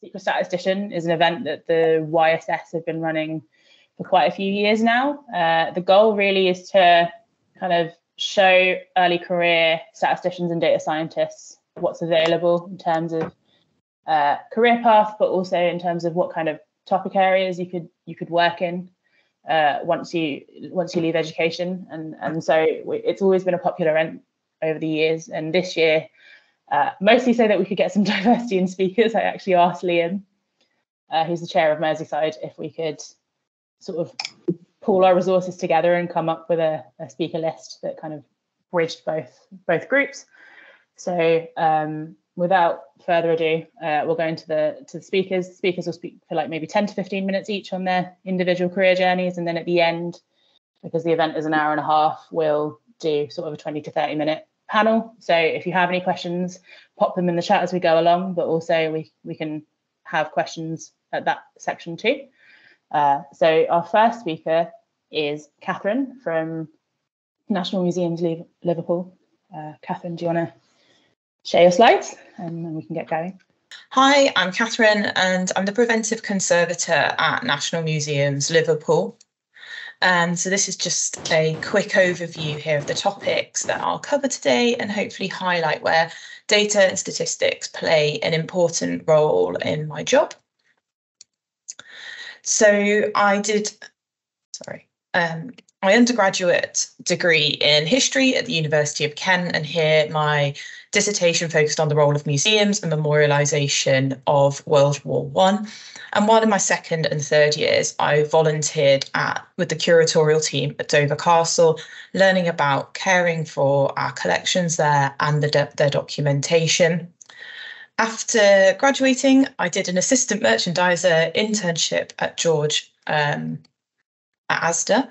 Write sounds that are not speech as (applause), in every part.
Secret Statistician is an event that the YSS have been running for quite a few years now. Uh, the goal really is to kind of show early career statisticians and data scientists what's available in terms of uh, career path, but also in terms of what kind of topic areas you could you could work in uh, once you once you leave education. And and so it's always been a popular event over the years. And this year, uh, mostly so that we could get some (laughs) diversity in speakers, I actually asked Liam, uh, who's the chair of Merseyside, if we could sort of pool our resources together and come up with a, a speaker list that kind of bridged both both groups. So um, without further ado, uh, we'll go into the to the speakers. The speakers will speak for like maybe 10 to 15 minutes each on their individual career journeys, and then at the end, because the event is an hour and a half, we'll do sort of a 20 to 30 minute panel. So if you have any questions, pop them in the chat as we go along, but also we we can have questions at that section too. Uh, so our first speaker is Catherine from National Museums Liverpool. Uh, Catherine, do you want to share your slides and then we can get going? Hi, I'm Catherine and I'm the Preventive Conservator at National Museums Liverpool. And so this is just a quick overview here of the topics that I'll cover today and hopefully highlight where data and statistics play an important role in my job. So I did, sorry, um, my undergraduate degree in history at the University of Kent, and here my dissertation focused on the role of museums and memorialisation of World War One. And while in my second and third years, I volunteered at with the curatorial team at Dover Castle, learning about caring for our collections there and the, their documentation. After graduating, I did an assistant merchandiser internship at George um, at ASDA.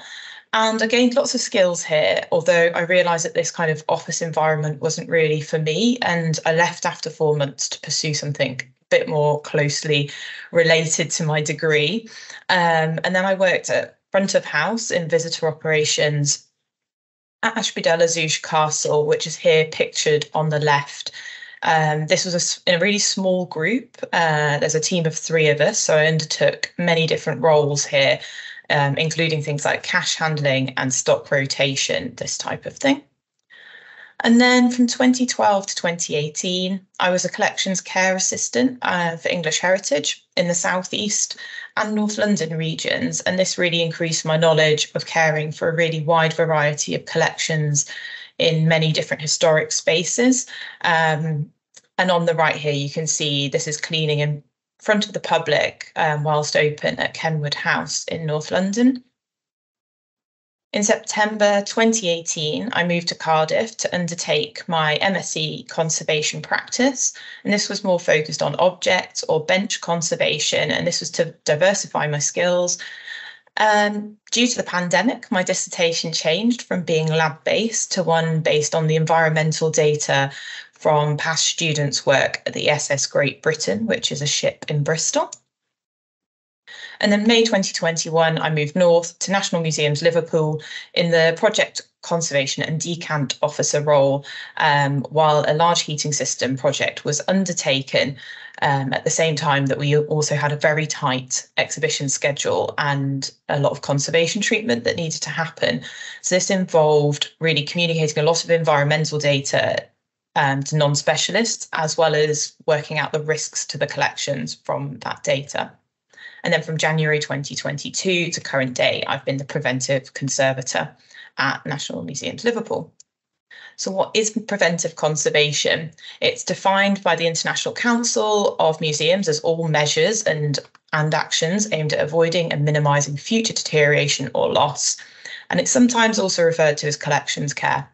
And I gained lots of skills here, although I realised that this kind of office environment wasn't really for me. And I left after four months to pursue something a bit more closely related to my degree. Um, and then I worked at front of house in visitor operations at Ashby-de-la-Zouch Castle, which is here pictured on the left. Um, this was a, in a really small group. Uh, there's a team of three of us, so I undertook many different roles here, um, including things like cash handling and stock rotation, this type of thing. And then from 2012 to 2018, I was a collections care assistant uh, for English Heritage in the Southeast and North London regions. And this really increased my knowledge of caring for a really wide variety of collections in many different historic spaces. Um, and on the right here, you can see this is cleaning in front of the public um, whilst open at Kenwood House in North London. In September 2018, I moved to Cardiff to undertake my MSc conservation practice. And this was more focused on objects or bench conservation. And this was to diversify my skills um, due to the pandemic, my dissertation changed from being lab based to one based on the environmental data from past students' work at the SS Great Britain, which is a ship in Bristol. And then May 2021, I moved north to National Museums Liverpool in the project conservation and decant officer role, um, while a large heating system project was undertaken um, at the same time that we also had a very tight exhibition schedule and a lot of conservation treatment that needed to happen. So this involved really communicating a lot of environmental data um, to non-specialists, as well as working out the risks to the collections from that data. And then from January 2022 to current day, I've been the preventive conservator at National Museums Liverpool. So, what is preventive conservation? It's defined by the International Council of Museums as all measures and, and actions aimed at avoiding and minimising future deterioration or loss. And it's sometimes also referred to as collections care.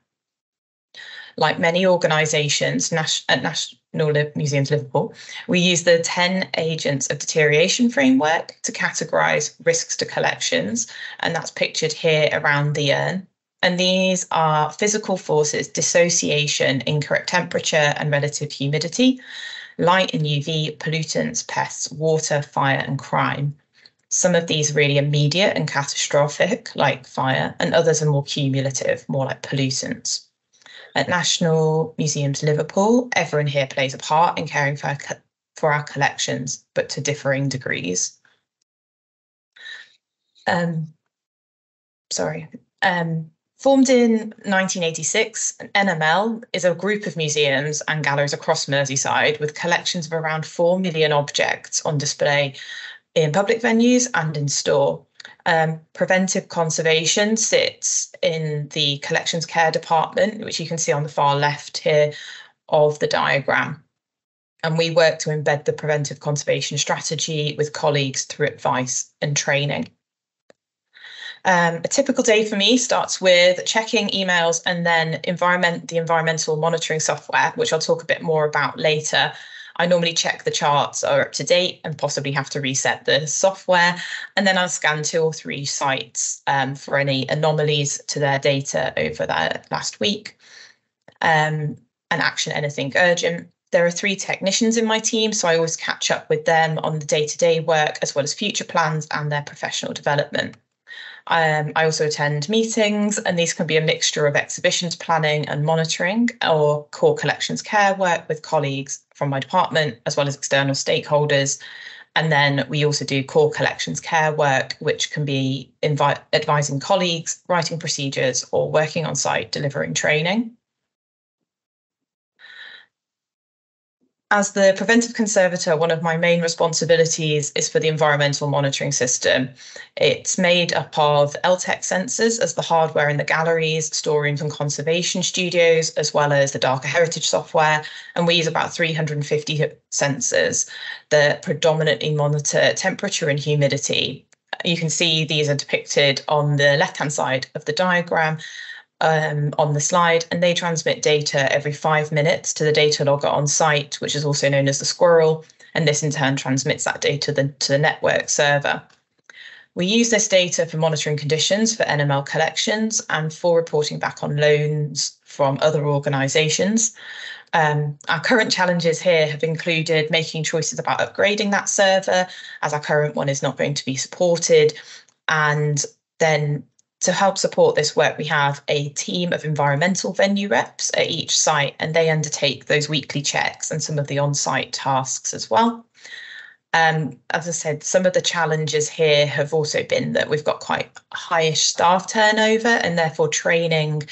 Like many organisations at National Museums Liverpool, we use the 10 agents of deterioration framework to categorise risks to collections, and that's pictured here around the urn. And these are physical forces, dissociation, incorrect temperature and relative humidity, light and UV, pollutants, pests, water, fire, and crime. Some of these are really immediate and catastrophic, like fire, and others are more cumulative, more like pollutants. At National Museums Liverpool, everyone here plays a part in caring for for our collections, but to differing degrees. Um, sorry. Um, formed in 1986, NML is a group of museums and galleries across Merseyside with collections of around 4 million objects on display in public venues and in store. Um, preventive conservation sits in the collections care department, which you can see on the far left here of the diagram. And we work to embed the preventive conservation strategy with colleagues through advice and training. Um, a typical day for me starts with checking emails and then environment the environmental monitoring software, which I'll talk a bit more about later. I normally check the charts are up to date and possibly have to reset the software. And then I'll scan two or three sites um, for any anomalies to their data over that last week um, and action anything urgent. There are three technicians in my team, so I always catch up with them on the day to day work as well as future plans and their professional development. Um, I also attend meetings, and these can be a mixture of exhibitions planning and monitoring or core collections care work with colleagues from my department, as well as external stakeholders. And then we also do core collections care work, which can be invi- advising colleagues, writing procedures, or working on site delivering training. As the preventive conservator, one of my main responsibilities is for the environmental monitoring system. It's made up of Eltek sensors as the hardware in the galleries, storerooms, and conservation studios, as well as the Darca Heritage software. And we use about 350 sensors that predominantly monitor temperature and humidity. You can see these are depicted on the left hand side of the diagram um, on the slide, and they transmit data every five minutes to the data logger on site, which is also known as the squirrel, and this in turn transmits that data the, to the network server. We use this data for monitoring conditions for NML collections and for reporting back on loans from other organisations. Um, our current challenges here have included making choices about upgrading that server, as our current one is not going to be supported, and then to help support this work, we have a team of environmental venue reps at each site, and they undertake those weekly checks and some of the on site tasks as well. Um, as I said, some of the challenges here have also been that we've got quite highish staff turnover, and therefore training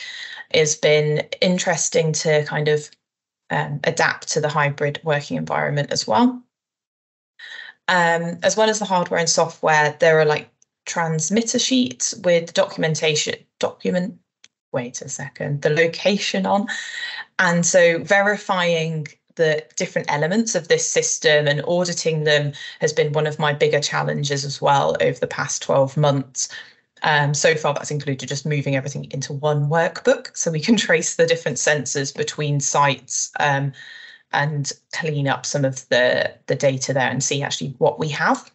has been interesting to kind of um, adapt to the hybrid working environment as well. Um, as well as the hardware and software, there are like transmitter sheet with documentation document wait a second the location on. And so verifying the different elements of this system and auditing them has been one of my bigger challenges as well over the past 12 months. Um, so far that's included just moving everything into one workbook so we can (laughs) trace the different sensors between sites um, and clean up some of the the data there and see actually what we have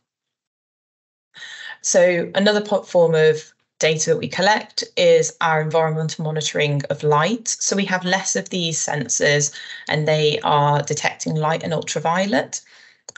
so another form of data that we collect is our environmental monitoring of light. So we have less of these sensors and they are detecting light and ultraviolet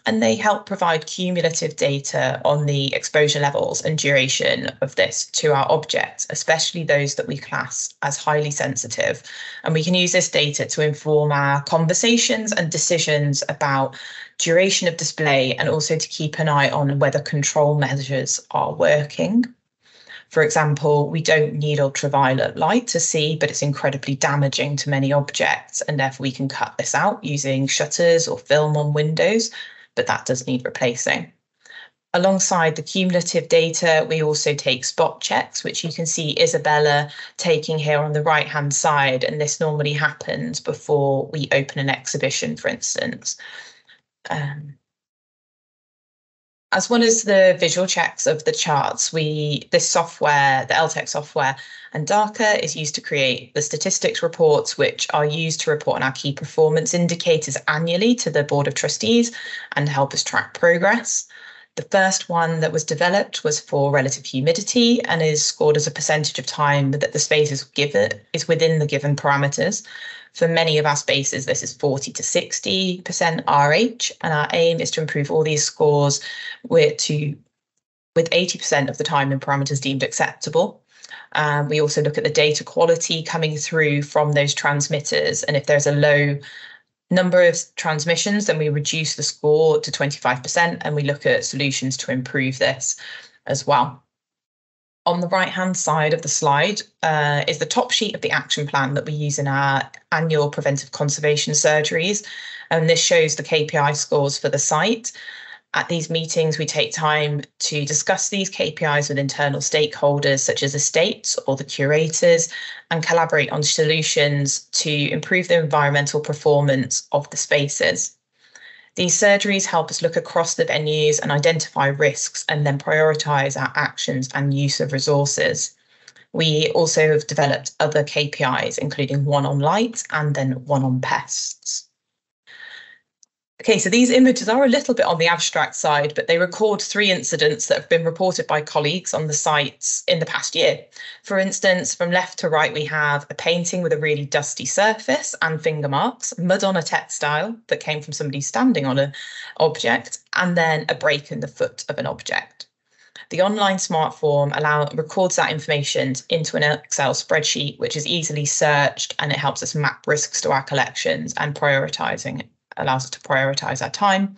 and they help provide cumulative data on the exposure levels and duration of this to our objects, especially those that we class as highly sensitive. And we can use this data to inform our conversations and decisions about duration of display and also to keep an eye on whether control measures are working. For example, we don't need ultraviolet light to see, but it's incredibly damaging to many objects, and therefore we can cut this out using shutters or film on windows but that does need replacing. Alongside the cumulative data, we also take spot checks, which you can see Isabella taking here on the right hand side. And this normally happens before we open an exhibition, for instance. Um, as well as the visual checks of the charts, we this software, the Eltek software and Darca is used to create the statistics reports, which are used to report on our key performance indicators annually to the Board of Trustees and help us track progress. The first one that was developed was for relative humidity and is scored as a percentage of time that the space is given is within the given parameters. For many of our spaces, this is 40 to 60% RH, and our aim is to improve all these scores with to with 80% of the time in parameters deemed acceptable. Um, we also look at the data quality coming through from those transmitters, and if there's a low number of transmissions, then we reduce the score to 25% and we look at solutions to improve this as well. On the right hand side of the slide uh, is the top sheet of the action plan that we use in our annual preventive conservation surgeries. And this shows the KPI scores for the site. At these meetings, we take time to discuss these KPIs with internal stakeholders such as estates or the curators and collaborate on solutions to improve the environmental performance of the spaces. These surgeries help us look across the venues and identify risks and then prioritise our actions and use of resources. We also have developed other KPIs, including one on light and then one on pests. Okay, so these images are a little bit on the abstract side, but they record three incidents that have been reported by colleagues on the sites in the past year. For instance, from left to right, we have a painting with a really dusty surface and finger marks, mud on a textile that came from somebody standing on an object, and then a break in the foot of an object. The online smart form allow, records that information into an Excel spreadsheet, which is easily searched and it helps us map risks to our collections and prioritizing allows us to prioritize our time.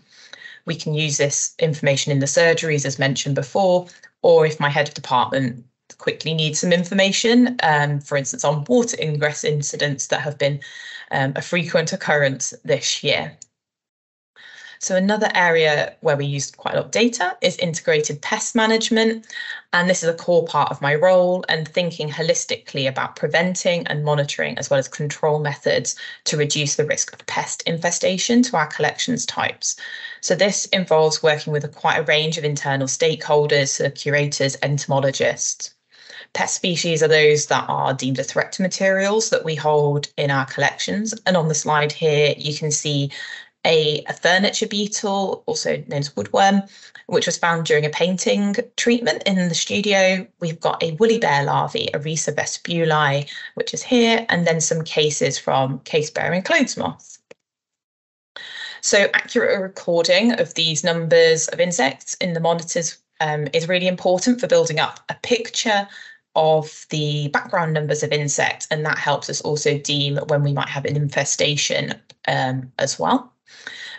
We can use this information in the surgeries, as mentioned before, or if my head of department quickly needs some information, um, for instance, on water ingress incidents that have been um, a frequent occurrence this year. So another area where we use quite a lot of data is integrated pest management. And this is a core part of my role and thinking holistically about preventing and monitoring as well as control methods to reduce the risk of pest infestation to our collections types. So this involves working with a, quite a range of internal stakeholders, so curators, entomologists. Pest species are those that are deemed a threat to materials that we hold in our collections. And on the slide here, you can see a, a, furniture beetle, also known as woodworm, which was found during a painting treatment in the studio. We've got a woolly bear larvae, a Reesa vespulae, which is here, and then some cases from case bearing clothes moth. So accurate recording of these numbers of insects in the monitors um, is really important for building up a picture of the background numbers of insects, and that helps us also deem when we might have an infestation um, as well.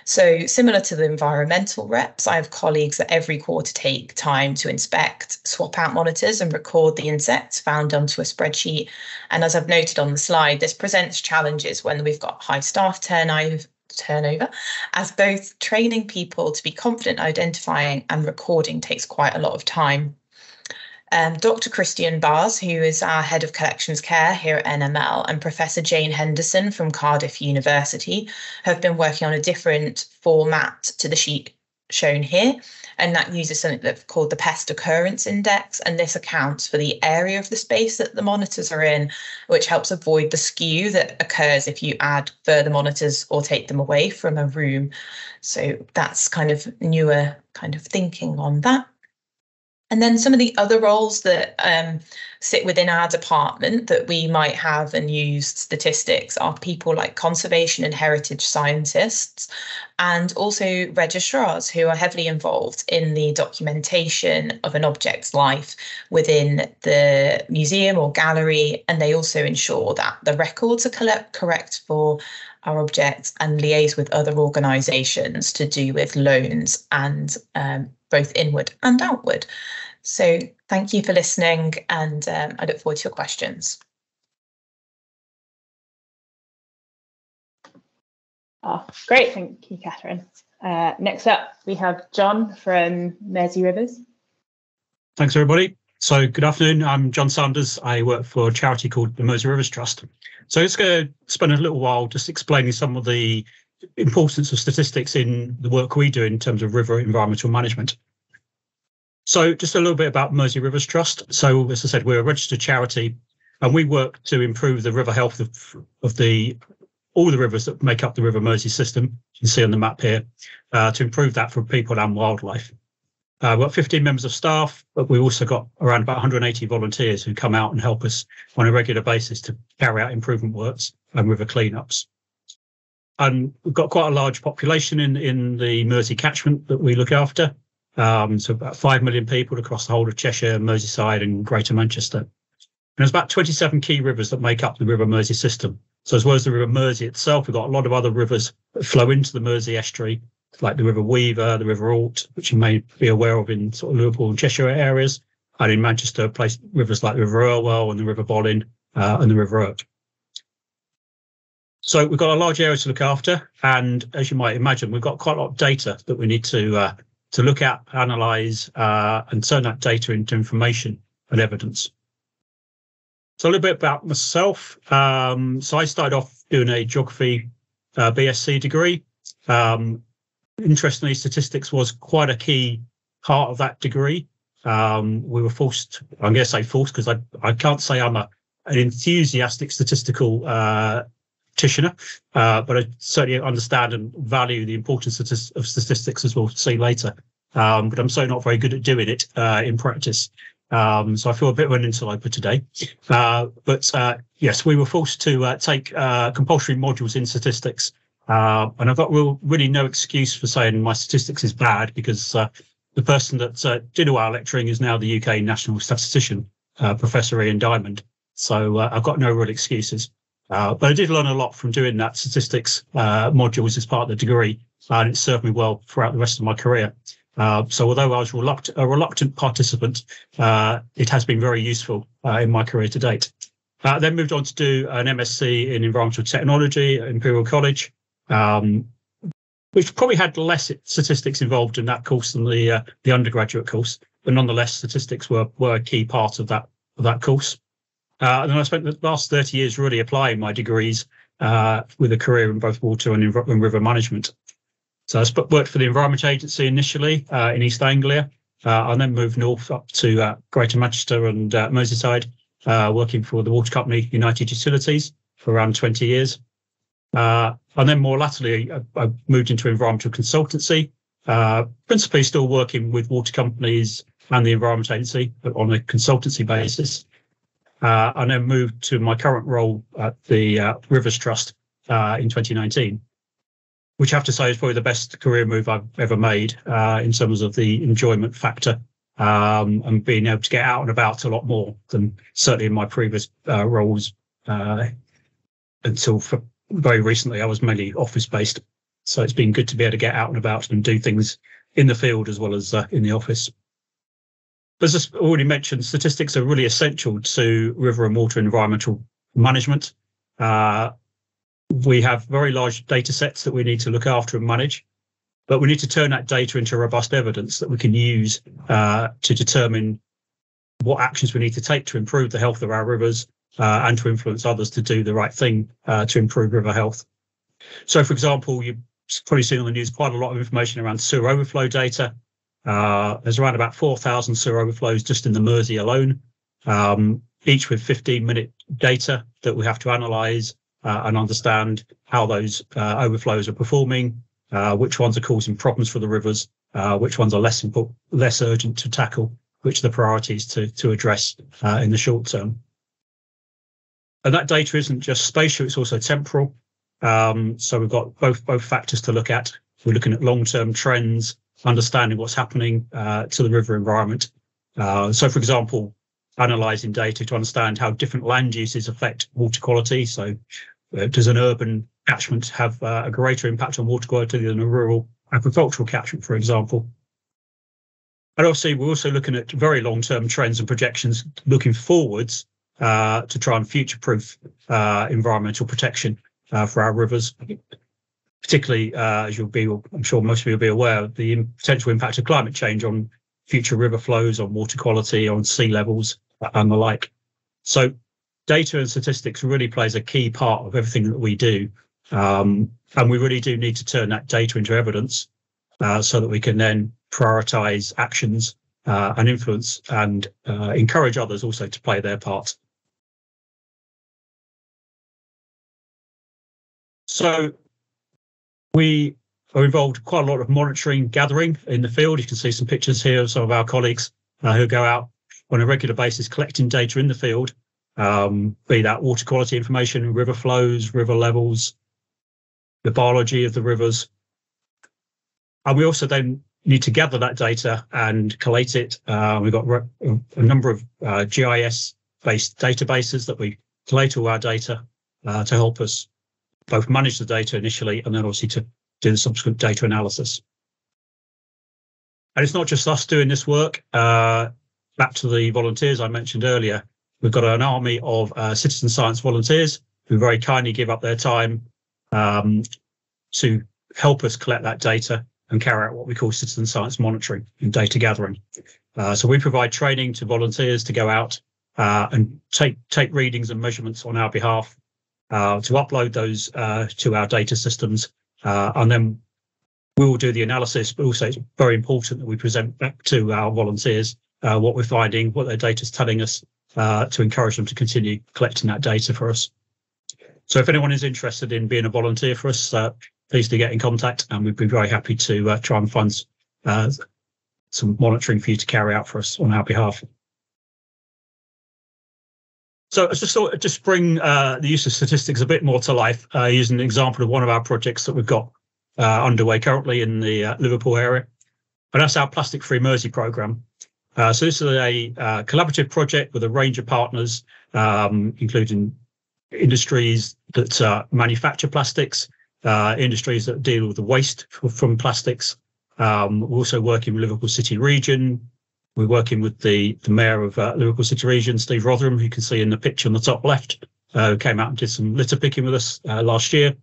So, similar to the environmental reps, I have colleagues that every quarter take time to inspect, swap out monitors, and record the insects found onto a spreadsheet. And as I've noted on the slide, this presents challenges when we've got high staff turnover turnover as both training people to be confident identifying and recording takes quite a lot of time um, Dr. Christian Baars, who is our head of collections care here at NML, and Professor Jane Henderson from Cardiff University have been working on a different format to the sheet shown here. And that uses something that's called the pest occurrence index. And this accounts for the area of the space that the monitors are in, which helps avoid the skew that occurs if you add further monitors or take them away from a room. So that's kind of newer kind of thinking on that. And then some of the other roles that um, sit within our department that we might have and use statistics are people like conservation and heritage scientists, and also registrars who are heavily involved in the documentation of an object's life within the museum or gallery. And they also ensure that the records are correct for our objects and liaise with other organisations to do with loans and um, both inward and outward. So thank you for listening and um, I look forward to your questions. Oh, great, thank you, Catherine. Uh, next up, we have John from Mersey Rivers. Thanks, everybody. So, good afternoon. I'm John Sanders. I work for a charity called the Mersey Rivers Trust. So, I'm just going to spend a little while just explaining some of the importance of statistics in the work we do in terms of river environmental management. So, just a little bit about Mersey Rivers Trust. So, as I said, we're a registered charity, and we work to improve the river health of, of the all the rivers that make up the River Mersey system. You can see on the map here uh, to improve that for people and wildlife. Uh, we've got 15 members of staff, but we've also got around about 180 volunteers who come out and help us on a regular basis to carry out improvement works and river cleanups. And we've got quite a large population in, in the Mersey catchment that we look after. Um, so about 5 million people across the whole of Cheshire, Merseyside and Greater Manchester. And there's about 27 key rivers that make up the River Mersey system. So as well as the River Mersey itself, we've got a lot of other rivers that flow into the Mersey estuary, like the River Weaver, the River Alt, which you may be aware of in sort of Liverpool and Cheshire areas, and in Manchester, place rivers like the River Irwell and the River Bollin uh, and the River Irk. So we've got a large area to look after, and as you might imagine, we've got quite a lot of data that we need to uh, to look at, analyze, uh, and turn that data into information and evidence. So a little bit about myself. Um, so I started off doing a geography uh, BSc degree. Um, interestingly, statistics was quite a key part of that degree. Um, we were forced, I'm going to say forced because I, I can't say I'm a, an enthusiastic statistical uh, practitioner, uh, but I certainly understand and value the importance of, of statistics as we'll see later. Um, but I'm so not very good at doing it uh, in practice. Um, so I feel a bit of an interloper today. Uh, but uh, yes, we were forced to uh, take uh, compulsory modules in statistics. and I've got real, really no excuse for saying my statistics is bad because the person that did all our lecturing is now the UK national statistician, Professor Ian Diamond. So I've got no real excuses. Uh, but I did learn a lot from doing that statistics uh, modules as part of the degree, and it served me well throughout the rest of my career. Uh, so although I was reluctant, a reluctant participant, uh, it has been very useful uh, in my career to date. Uh, then moved on to do an MSc in environmental technology at Imperial College, um, which probably had less statistics involved in that course than the the undergraduate course, but nonetheless, statistics were were a key part of that of that course. Uh, and then I spent the last 30 years really applying my degrees uh, with a career in both water and, and river management. So I worked for the Environment Agency initially uh, in East Anglia. Uh, I then moved north up to uh, Greater Manchester and uh, Merseyside, working for the water company United Utilities for around 20 years. and then more latterly, I, I moved into environmental consultancy, principally still working with water companies and the Environment Agency, but on a consultancy basis. Uh, and then moved to my current role at the uh, Rivers Trust uh, in 2019, which I have to say is probably the best career move I've ever made uh, in terms of the enjoyment factor um, and being able to get out and about a lot more than certainly in my previous uh, roles uh, until for very recently I was mainly office based. So it's been good to be able to get out and about and do things in the field as well as in the office as I already mentioned, statistics are really essential to river and water environmental management. Uh, we have very large data sets that we need to look after and manage, but we need to turn that data into robust evidence that we can use uh, to determine what actions we need to take to improve the health of our rivers uh, and to influence others to do the right thing uh, to improve river health. So, for example, you've probably seen on the news quite a lot of information around sewer overflow data. Uh, there's around about 4,000 sewer overflows just in the Mersey alone, um, each with 15 minute data that we have to analyze uh, and understand how those uh, overflows are performing, uh, which ones are causing problems for the rivers, uh, which ones are less important, less urgent to tackle, which are the priorities to, to address uh, in the short term. And that data isn't just spatial, it's also temporal. Um, so we've got both both factors to look at. We're looking at long-term trends, understanding what's happening uh, to the river environment. Uh, so, for example, analysing data to understand how different land uses affect water quality. So, uh, does an urban catchment have uh, a greater impact on water quality than a rural agricultural catchment, for example? And obviously, we're also looking at very long-term trends and projections, looking forwards uh, to try and future-proof uh, environmental protection for our rivers particularly uh, as you'll be, I'm sure most of you will be aware, the potential impact of climate change on future river flows, on water quality, on sea levels, and the like. So, data and statistics really plays a key part of everything that we do, um, and we really do need to turn that data into evidence uh, so that we can then prioritize actions uh, and influence and uh, encourage others also to play their part. So we are involved quite a lot of monitoring, gathering in the field. You can see some pictures here of some of our colleagues uh, who go out on a regular basis collecting data in the field, um, be that water quality information, river flows, river levels, the biology of the rivers. And we also then need to gather that data and collate it. Uh, we've got a number of uh, GIS based databases that we collate all our data uh, to help us both manage the data initially and then obviously to do the subsequent data analysis. And it's not just us doing this work. Uh, back to the volunteers I mentioned earlier, we've got an army of uh, citizen science volunteers who very kindly give up their time um, to help us collect that data and carry out what we call citizen science monitoring and data gathering. Uh, so we provide training to volunteers to go out uh, and take take readings and measurements on our behalf uh, to upload those uh, to our data systems, uh, and then we will do the analysis. But also, it's very important that we present back to our volunteers uh, what we're finding, what their data is telling us, to encourage them to continue collecting that data for us. So, if anyone is interested in being a volunteer for us, please do get in contact, and we'd be very happy to try and find some monitoring for you to carry out for us on our behalf. So I just thought just bring uh, the use of statistics a bit more to life uh, using an example of one of our projects that we've got uh, underway currently in the uh, Liverpool area, and that's our plastic-free Mersey program. Uh, so this is a uh, collaborative project with a range of partners, um, including industries that manufacture plastics, industries that deal with the waste from plastics. Um, we're also working with Liverpool City Region, we're working with the, the mayor of uh, Liverpool City Region, Steve Rotheram, who you can see in the picture on the top left, uh, who came out and did some litter picking with us uh, last year,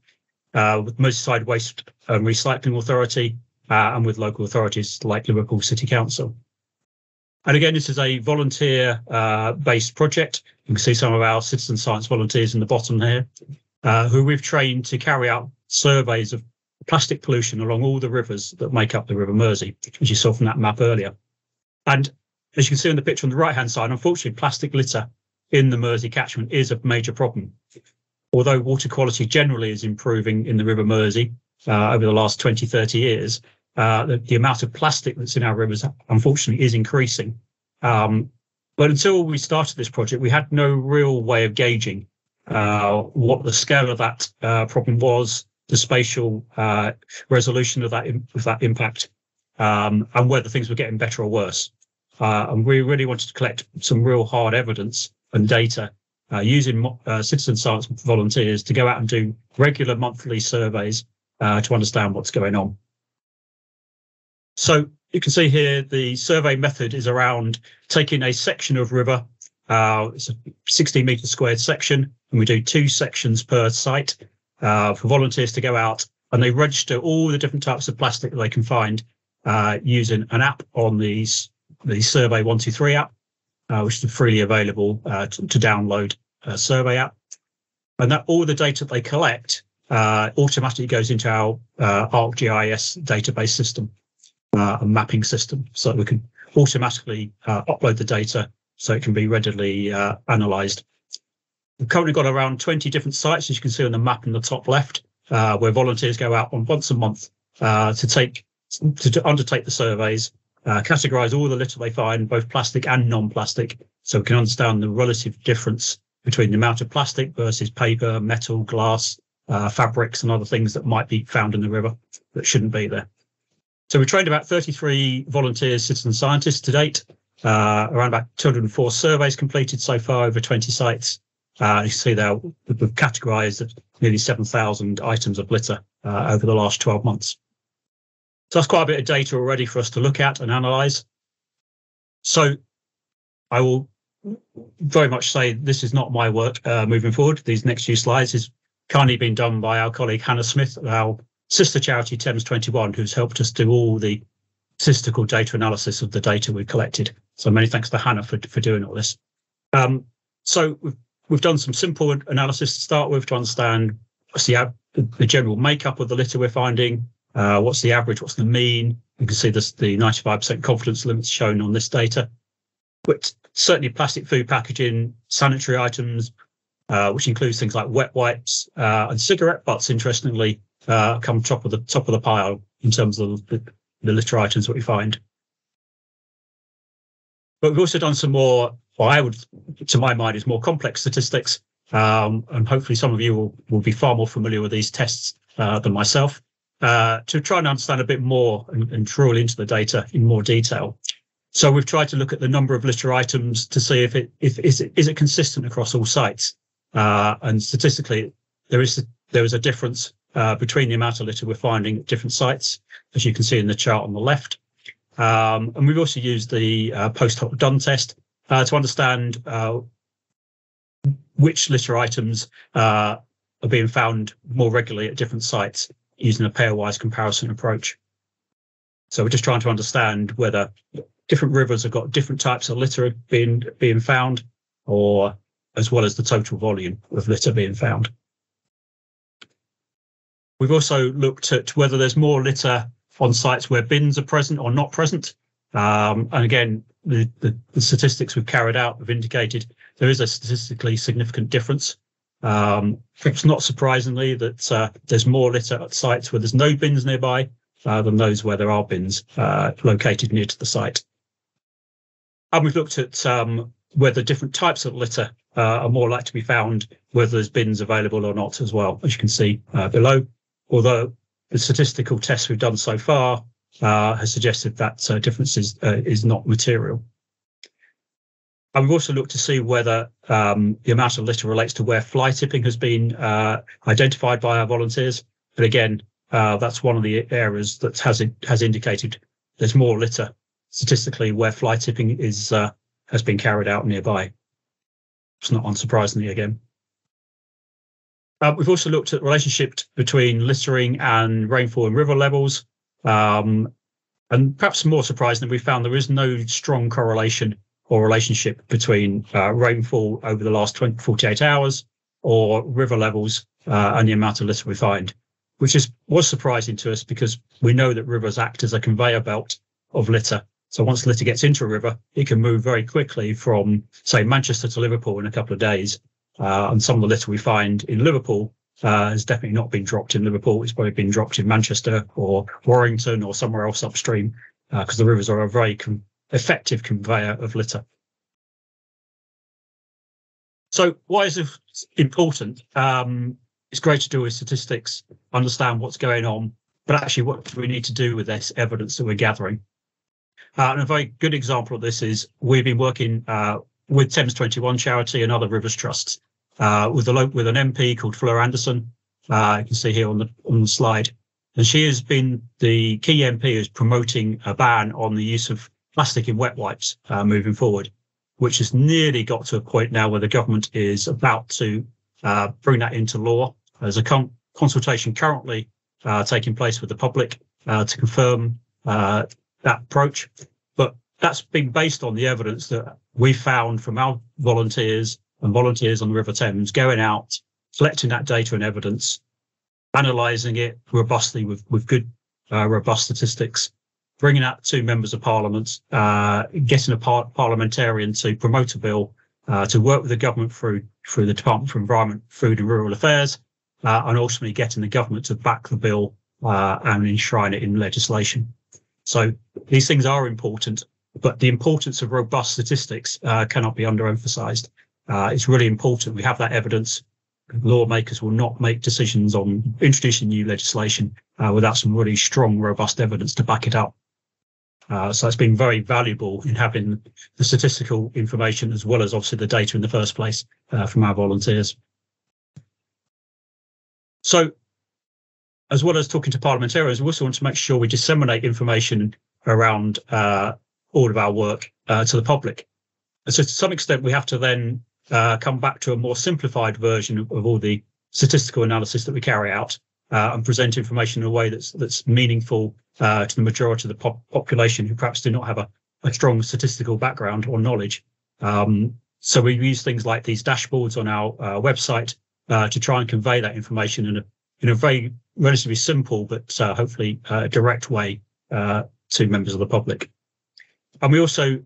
uh, with Merseyside Waste and Recycling Authority, uh, and with local authorities like Liverpool City Council. And again, this is a volunteer uh, based project. You can see some of our citizen science volunteers in the bottom here, who we've trained to carry out surveys of plastic pollution along all the rivers that make up the River Mersey, as you saw from that map earlier. And as you can see on the picture on the right hand side, unfortunately, plastic litter in the Mersey catchment is a major problem. Although water quality generally is improving in the River Mersey uh, over the last 20, 30 years, uh, the, the, amount of plastic that's in our rivers, unfortunately, is increasing. Um, but until we started this project, we had no real way of gauging uh, what the scale of that uh, problem was, the spatial uh, resolution of that, of that impact, um, and whether things were getting better or worse. Uh, and we really wanted to collect some real hard evidence and data uh, using uh, citizen science volunteers to go out and do regular monthly surveys uh, to understand what's going on. So you can see here the survey method is around taking a section of river. Uh, it's a 60 meter squared section, and we do two sections per site uh, for volunteers to go out and they register all the different types of plastic that they can find uh, using an app on the, the Survey 123 app, uh, which is freely available uh, to, to, download a survey app. And that all the data they collect uh, automatically goes into our uh, ArcGIS database system, uh, a mapping system, so we can automatically upload the data so it can be readily analysed. We've currently got around 20 different sites, as you can see on the map in the top left, where volunteers go out on once a month to take to, to undertake the surveys, uh, categorize all the litter they find, both plastic and non-plastic, so we can understand the relative difference between the amount of plastic versus paper, metal, glass, uh, fabrics, and other things that might be found in the river that shouldn't be there. So we trained about 33 volunteers, citizen scientists to date, uh, around about 204 surveys completed so far over 20 sites. Uh, you see there we've categorized nearly 7,000 items of litter uh, over the last 12 months. So that's quite a bit of data already for us to look at and analyze. So I will very much say this is not my work uh, moving forward. These next few slides is kindly been done by our colleague Hannah Smith, our sister charity Thames 21, who's helped us do all the statistical data analysis of the data we've collected. So many thanks to Hannah for, for doing all this. Um, so we've, we've done some simple analysis to start with to understand the, the general makeup of the litter we're finding, uh, what's the average? What's the mean? You can see this, the 95% confidence limits shown on this data. But certainly plastic food packaging, sanitary items, uh, which includes things like wet wipes uh, and cigarette butts, interestingly, uh, come top of the top of the pile in terms of the, the litter items that we find. But we've also done some more, what I would, to my mind, is more complex statistics. Um, and hopefully some of you will, will be far more familiar with these tests uh, than myself uh, to try and understand a bit more and, and drill into the data in more detail. So we've tried to look at the number of litter items to see if it if is it is it consistent across all sites. Uh, and statistically, there is there is a difference uh, between the amount of litter we're finding at different sites, as you can see in the chart on the left. Um, and we've also used the uh, post hoc Dunn test uh, to understand uh, which litter items uh, are being found more regularly at different sites using a pairwise comparison approach. So we're just trying to understand whether different rivers have got different types of litter being being found, or as well as the total volume of litter being found. We've also looked at whether there's more litter on sites where bins are present or not present. Um, and again, the, the, the, statistics we've carried out have indicated there is a statistically significant difference. Um, perhaps not surprisingly that uh, there's more litter at sites where there's no bins nearby uh, than those where there are bins uh, located near to the site. And we've looked at um, whether different types of litter uh, are more likely to be found, whether there's bins available or not as well, as you can see uh, below. Although the statistical tests we've done so far uh, has suggested that difference uh, is not material. We've also looked to see whether um, the amount of litter relates to where fly tipping has been uh, identified by our volunteers. But again, uh, that's one of the areas that has has indicated there's more litter statistically where fly tipping is uh, has been carried out nearby. It's not unsurprisingly again. Uh, we've also looked at the relationship between littering and rainfall and river levels. Um, and perhaps more surprisingly, we found there is no strong correlation or relationship between uh, rainfall over the last 20, 48 hours or river levels uh, and the amount of litter we find, which is was surprising to us because we know that rivers act as a conveyor belt of litter. So once litter gets into a river, it can move very quickly from, say, Manchester to Liverpool in a couple of days. Uh, and some of the litter we find in Liverpool uh, has definitely not been dropped in Liverpool. It's probably been dropped in Manchester or Warrington or somewhere else upstream because uh, the rivers are a very com- effective conveyor of litter. So why is it important? Um, it's great to do with statistics, understand what's going on, but actually what do we need to do with this evidence that we're gathering? Uh, and a very good example of this is we've been working uh, with Thames 21 charity and other rivers trusts uh, with a with an MP called Fleur Anderson. Uh, you can see here on the on the slide, and she has been the key MP who's promoting a ban on the use of plastic in wet wipes uh, moving forward, which has nearly got to a point now where the government is about to uh, bring that into law. There's a con- consultation currently uh, taking place with the public uh, to confirm that approach, but that's been based on the evidence that we found from our volunteers and volunteers on the River Thames going out, collecting that data and evidence, analysing it robustly with, with good, uh, robust statistics, bringing that two members of parliament, uh, getting a par- parliamentarian to promote a bill, uh, to work with the government through through the Department for Environment, Food and Rural Affairs, uh, and ultimately getting the government to back the bill uh, and enshrine it in legislation. So these things are important, but the importance of robust statistics uh, cannot be underemphasized. Uh, it's really important we have that evidence. Lawmakers will not make decisions on introducing new legislation uh, without some really strong, robust evidence to back it up. Uh, so it's been very valuable in having the statistical information as well as obviously the data in the first place uh, from our volunteers. So as well as talking to parliamentarians, we also want to make sure we disseminate information around uh, all of our work uh, to the public. so to some extent, we have to then uh, come back to a more simplified version of, of, all the statistical analysis that we carry out uh, and present information in a way that's that's meaningful uh, to the majority of the pop- population who perhaps do not have a, a strong statistical background or knowledge. Um, so we use things like these dashboards on our uh, website uh, to try and convey that information in a in a very relatively simple but uh, hopefully direct way to members of the public. And we also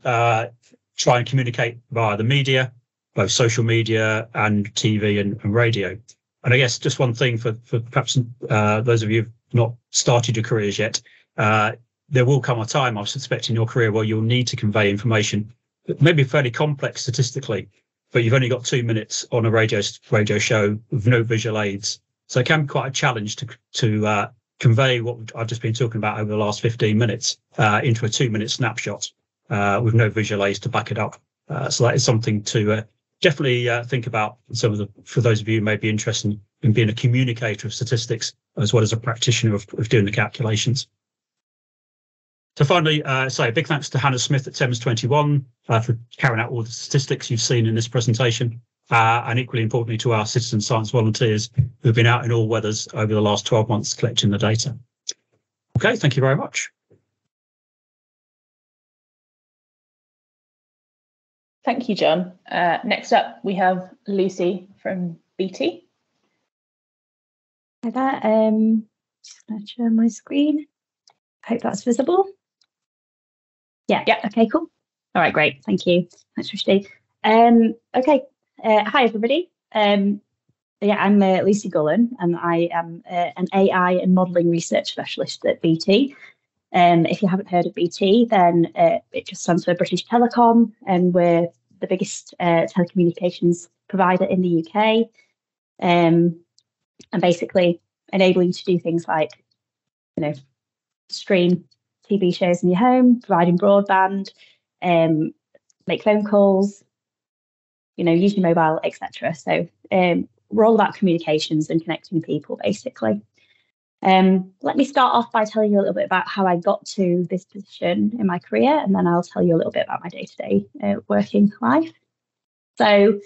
try and communicate via the media both social media and TV and, and radio. And I guess just one thing for, for perhaps uh, those of you who've not started your careers yet, uh, there will come a time, I suspect, in your career where you'll need to convey information that may be fairly complex statistically, but you've only got two minutes on a radio radio show with no visual aids. So it can be quite a challenge to to uh, convey what I've just been talking about over the last 15 minutes uh, into a two minute snapshot uh, with no visual aids to back it up. Uh, so that is something to definitely uh, think about some of the for those of you who may be interested in being a communicator of statistics as well as a practitioner of, of doing the calculations. So finally, uh, say a big thanks to Hannah Smith at Thames 21 uh, for carrying out all the statistics you've seen in this presentation, uh, and equally importantly to our citizen science volunteers who've been out in all weathers over the last 12 months collecting the data. Okay, thank you very much. Thank you, John. Uh, next up, we have Lucy from BT. Hi there. Um, just going to share my screen. I hope that's visible. Yeah. Yeah. Okay. Cool. All right. Great. Thank you. Thanks, Rushdie. Um, okay. Uh, hi, everybody. Um, yeah, I'm uh, Lucy Gullen, and I am uh, an AI and modelling research specialist at BT. Um, if you haven't heard of BT, then uh, it just stands for British Telecom, and we're the biggest uh, telecommunications provider in the UK. Um, and basically enabling you to do things like, you know, stream TV shows in your home, providing broadband, um, make phone calls, you know, use your mobile, etc. So um, we're all about communications and connecting people, basically. Um, let me start off by telling you a little bit about how I got to this position in my career, and then I'll tell you a little bit about my day-to-day uh, working life. So,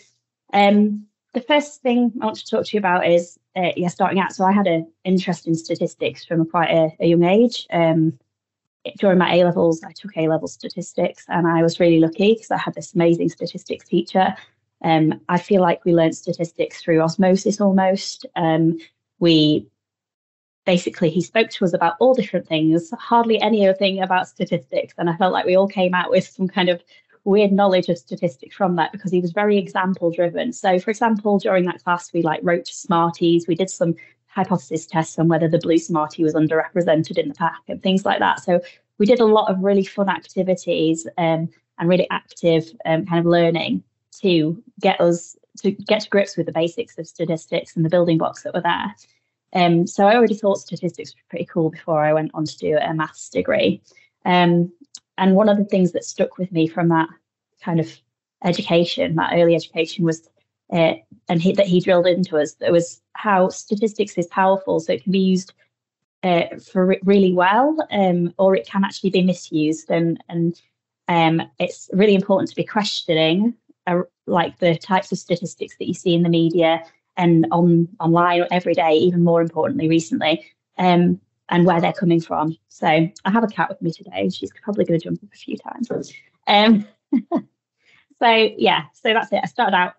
um, the first thing I want to talk to you about is uh, yeah, starting out. So, I had an interest in statistics from quite a, a young age. Um, during my A levels, I took A level statistics, and I was really lucky because I had this amazing statistics teacher. Um, I feel like we learned statistics through osmosis almost. Um, we basically he spoke to us about all different things, hardly anything about statistics. And I felt like we all came out with some kind of weird knowledge of statistics from that because he was very example driven. So, for example, during that class, we like wrote Smarties, we did some hypothesis tests on whether the blue Smartie was underrepresented in the pack and things like that. So, we did a lot of really fun activities um, and really active um, kind of learning to get us to get to grips with the basics of statistics and the building blocks that were there. Um, so I already thought statistics were pretty cool before I went on to do a maths degree. Um, and one of the things that stuck with me from that kind of education, that early education, was uh, and he, that he drilled into us. There was how statistics is powerful, so it can be used uh, for really well, um, or it can actually be misused. And and um, it's really important to be questioning, uh, like the types of statistics that you see in the media and on online every day, even more importantly recently, um, and where they're coming from. So I have a cat with me today. She's probably going to jump up a few times. Um, (laughs) so yeah, so that's it. I started out.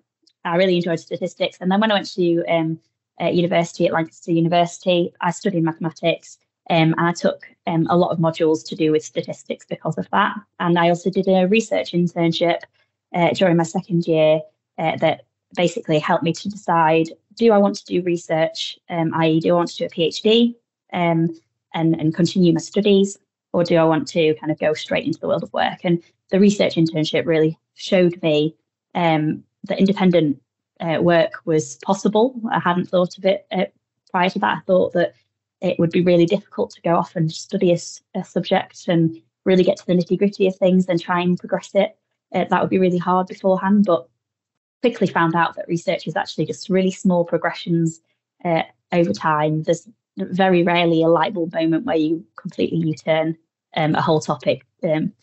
I really enjoyed statistics, and then when I went to um, university at Lancaster University, I studied mathematics, um, and I took um, a lot of modules to do with statistics because of that. And I also did a research internship uh, during my second year uh, that basically helped me to decide do I want to do research, um, i.e., do I want to do a PhD um, and, and continue my studies, or do I want to kind of go straight into the world of work? And the research internship really showed me um, that independent uh, work was possible. I hadn't thought of it uh, prior to that. I thought that it would be really difficult to go off and study a, a subject and really get to the nitty gritty of things and try and progress it. Uh, that would be really hard beforehand, but quickly found out that research is actually just really small progressions uh, over time. There's very rarely a light bulb moment where you completely U-turn um, a whole topic um,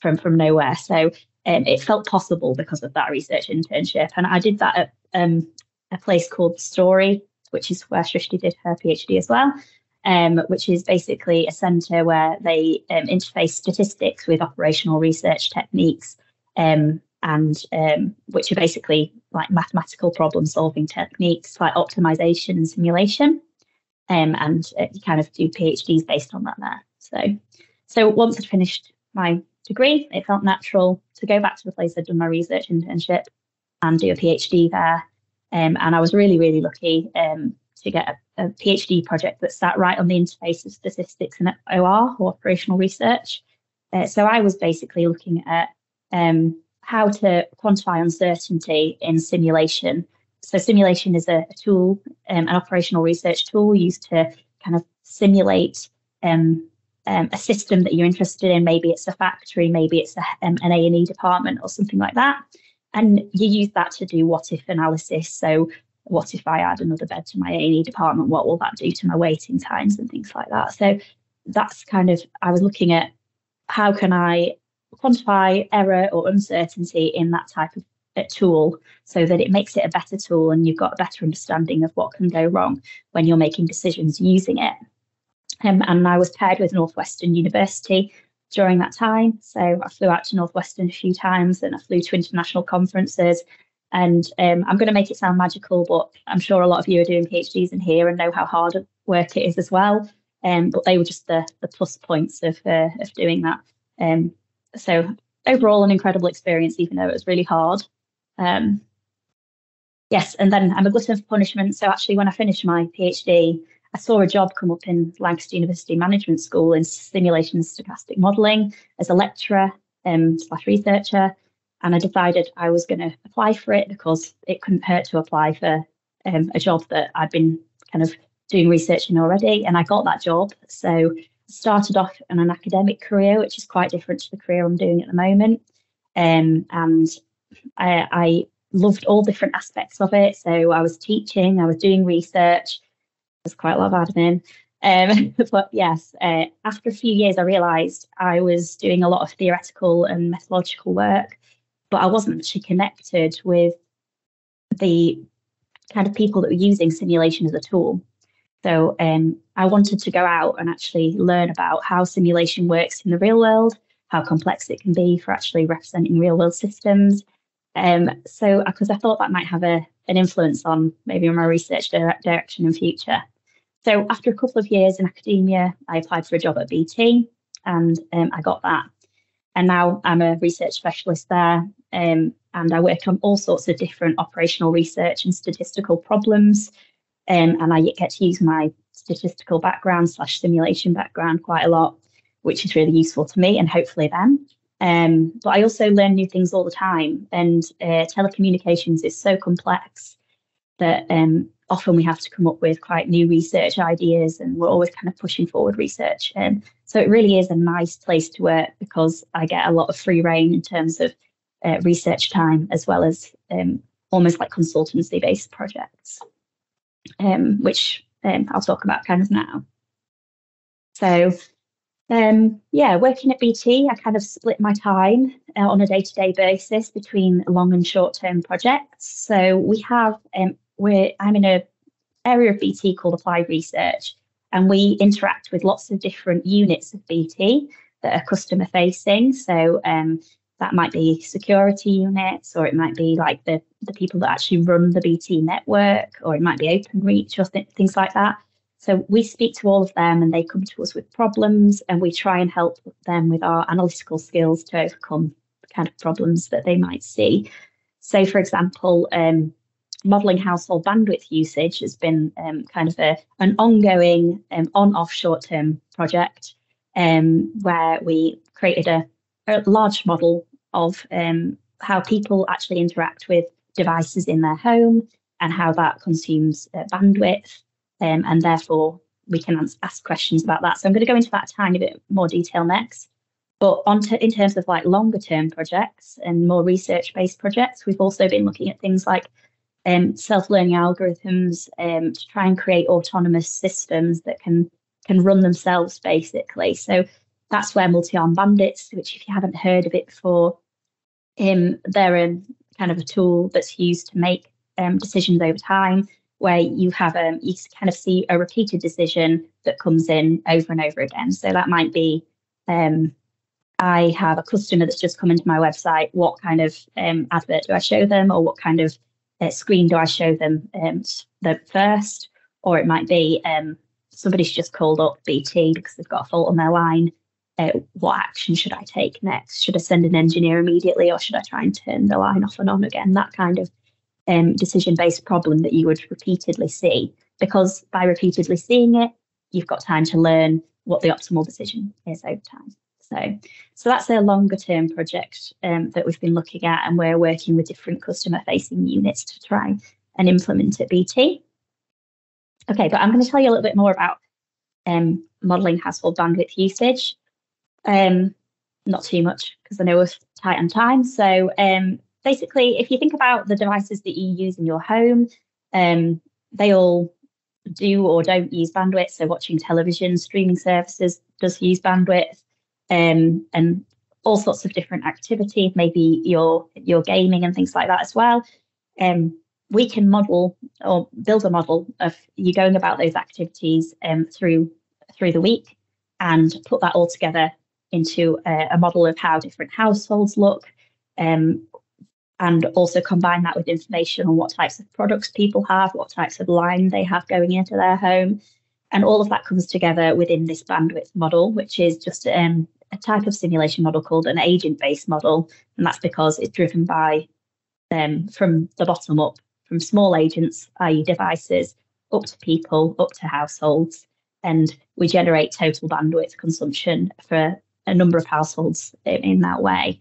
from from nowhere. So um, it felt possible because of that research internship, and I did that at um, a place called STOR-i, which is where Shrishti did her PhD as well. Um, which is basically a centre where they um, interface statistics with operational research techniques um, and um, which are basically like mathematical problem solving techniques like optimization and simulation. Um, and uh, you kind of do PhDs based on that there. So, so once I'd finished my degree, it felt natural to go back to the place I'd done my research internship and do a PhD there. Um, and I was really, really lucky um, to get a, a, PhD project that sat right on the interface of statistics and OR, or operational research. Uh, so I was basically looking at um, how to quantify uncertainty in simulation. So simulation is a, a tool, um, an operational research tool used to kind of simulate um, um, a system that you're interested in. Maybe it's a factory, maybe it's a, um, an A&E department or something like that. and you use that to do what if analysis. So what if I add another bed to my A&E department? What will that do to my waiting times and things like that? So that's kind of, I was looking at how can I quantify error or uncertainty in that type of uh, tool so that it makes it a better tool and you've got a better understanding of what can go wrong when you're making decisions using it. Um, and I was paired with Northwestern University during that time. So I flew out to Northwestern a few times and I flew to international conferences and um, I'm going to make it sound magical, but I'm sure a lot of you are doing PhDs in here and know how hard work it is as well. Um, but they were just the, the plus points of, uh, of doing that. Um, so overall, an incredible experience, even though it was really hard. Um, yes, and then I'm a glutton for punishment. So actually, when I finished my PhD, I saw a job come up in Lancaster University Management School in simulation and stochastic modelling as a lecturer um, slash researcher and I decided I was going to apply for it because it couldn't hurt to apply for um, a job that I'd been kind of doing research in already, and I got that job. So started off in an academic career, which is quite different to the career I'm doing at the moment, um, and I, I loved all different aspects of it. So I was teaching, I was doing research. There's quite a lot of admin. Um, (laughs) but yes, uh, after a few years, I realised I was doing a lot of theoretical and methodological work, but I wasn't actually connected with the kind of people that were using simulation as a tool. So um, I wanted to go out and actually learn about how simulation works in the real world, how complex it can be for actually representing real world systems. Um, so because I thought that might have a, an influence on maybe my research direction in future. So after a couple of years in academia, I applied for a job at BT and um, I got that. And now I'm a research specialist there um, and I work on all sorts of different operational research and statistical problems. Um, and I get to use my statistical background slash simulation background quite a lot, which is really useful to me and hopefully them. Um, but I also learn new things all the time, and uh, telecommunications is so complex that um, often we have to come up with quite new research ideas, and we're always kind of pushing forward research. And so it really is a nice place to work because I get a lot of free reign in terms of uh, research time as well as um, almost like consultancy based projects, um, which um, I'll talk about kind of now. So, um, yeah, working at BT, I kind of split my time uh, on a day to day basis between long and short term projects. So we have, um, we're, I'm in a area of BT called Applied Research, and we interact with lots of different units of BT that are customer facing. So um, that might be security units, or it might be like the, the people that actually run the BT network, or it might be OpenReach or th- things like that. So we speak to all of them and they come to us with problems and we try and help them with our analytical skills to overcome the kind of problems that they might see. So, for example, um, modelling household bandwidth usage has been um, kind of a, an ongoing um, on off short term project um, where we created a a large model of um, how people actually interact with devices in their home and how that consumes uh, bandwidth. Um, and therefore, we can ask questions about that. So I'm going to go into that a tiny bit more detail next. But on in terms of like longer term projects and more research based projects, we've also been looking at things like um, self learning algorithms um, to try and create autonomous systems that can can run themselves basically. So that's where multi-arm bandits, which if you haven't heard of it before, um, they're a kind of a tool that's used to make um, decisions over time, where you have um, you kind of see a repeated decision that comes in over and over again. So that might be um, I have a customer that's just come into my website. What kind of um, advert do I show them, or what kind of uh, screen do I show them um, the first? Or it might be somebody's just called up BT because they've got a fault on their line uh, what action should I take next? Should I send an engineer immediately or should I try and turn the line off and on again? That kind of um, decision based problem that you would repeatedly see. Because by repeatedly seeing it, you've got time to learn what the optimal decision is over time. So, so that's a longer term project um, that we've been looking at, and we're working with different customer facing units to try and implement at BT. Okay, but I'm going to tell you a little bit more about um, modeling household bandwidth usage. Um, not too much because I know we're tight on time. So um, basically, if you think about the devices that you use in your home, um, they all do or don't use bandwidth. So watching television, streaming services does use bandwidth, um, and all sorts of different activities. Maybe you're you're gaming and things like that as well. Um, we can model or build a model of you going about those activities um, through through the week and put that all together into a, a model of how different households look um, and also combine that with information on what types of products people have, what types of line they have going into their home. And all of that comes together within this bandwidth model, which is just um, a type of simulation model called an agent based model. And that's because it's driven by um, from the bottom up, from small agents, i.e., devices, up to people, up to households. And we generate total bandwidth consumption for a number of households in, that way.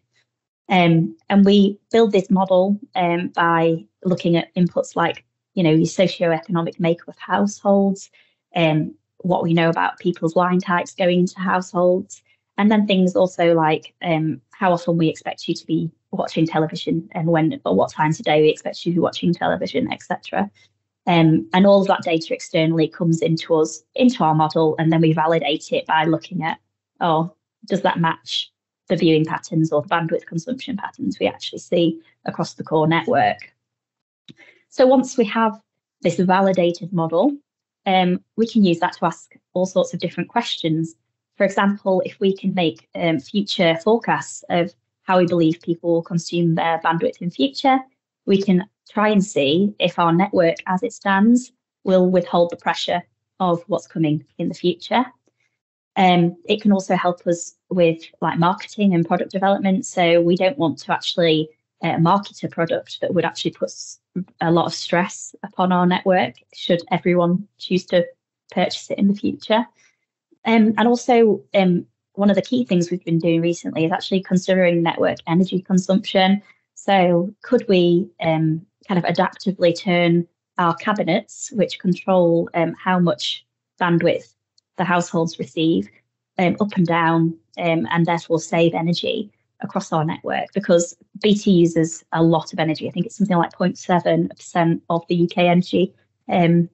Um, and we build this model um, by looking at inputs like, you know, your socioeconomic makeup of households, um, what we know about people's line types going into households, and then things also like um, how often we expect you to be watching television and when or what times a day we expect you to be watching television, etc. Um, and all of that data externally comes into us, into our model, and then we validate it by looking at, oh, does that match the viewing patterns or the bandwidth consumption patterns we actually see across the core network. So once we have this validated model, um, we can use that to ask all sorts of different questions. For example, if we can make um, future forecasts of how we believe people will consume their bandwidth in future, we can try and see if our network as it stands will withhold the pressure of what's coming in the future. Um, it can also help us with like marketing and product development. So we don't want to actually uh, market a product that would actually put a lot of stress upon our network should everyone choose to purchase it in the future. Um, and also, um, one of the key things we've been doing recently is actually considering network energy consumption. So, could we um, kind of adaptively turn our cabinets, which control um, how much bandwidth the households receive um, up and down um, and therefore save energy across our network because BT uses a lot of energy. I think it's something like 0.7% of the UK energy um,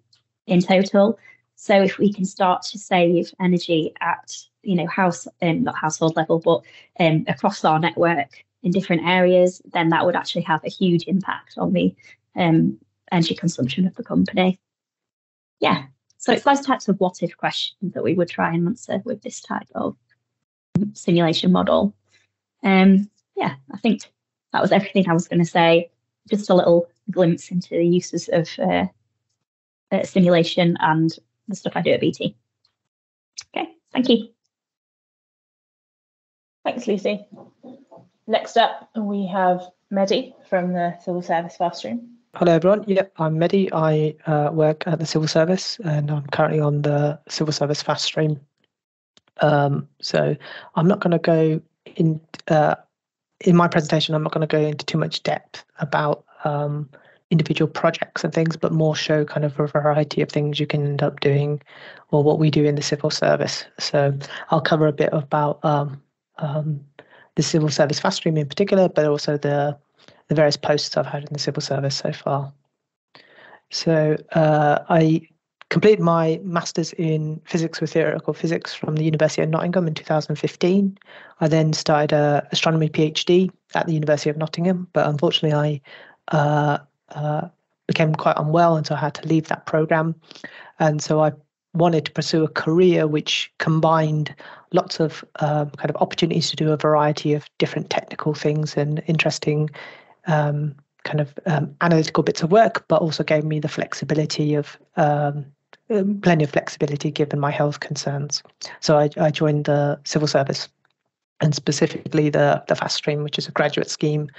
in total. So if we can start to save energy at you know house um, not household level but um, across our network in different areas, then that would actually have a huge impact on the um, energy consumption of the company. Yeah, so it's those types of what if questions that we would try and answer with this type of simulation model. Um, yeah, I think that was everything I was going to say. Just a little glimpse into the uses of uh, uh, simulation and the stuff I do at BT. Okay, thank you. Thanks, Lucy. Next up, we have Mehdi from the Civil Service Stream. Hello, everyone. Yep, I'm Mehdi. I uh, work at the Civil Service and I'm currently on the Civil Service Fast Stream. Um, so I'm not going to go in uh, in my presentation. I'm not going to go into too much depth about um, individual projects and things, but more show kind of a variety of things you can end up doing, or what we do in the civil service. So I'll cover a bit about um, um the civil service fast stream in particular, but also the the various posts I've had in the civil service so far. So uh, I completed my master's in physics with theoretical physics from the University of Nottingham in 2015. I then started a astronomy PhD at the University of Nottingham, but unfortunately I uh, uh, became quite unwell and so I had to leave that program. And so I wanted to pursue a career which combined lots of um, kind of opportunities to do a variety of different technical things and interesting um, kind of um, analytical bits of work, but also gave me the flexibility of um, um, plenty of flexibility given my health concerns. So I, I, joined the civil service and specifically the the fast stream, which is a graduate scheme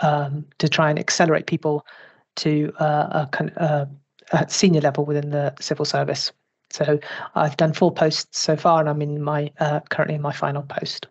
um, to try and accelerate people to uh, a of, uh, a senior level within the civil service. So I've done four posts so far, and I'm in my uh, currently in my final post.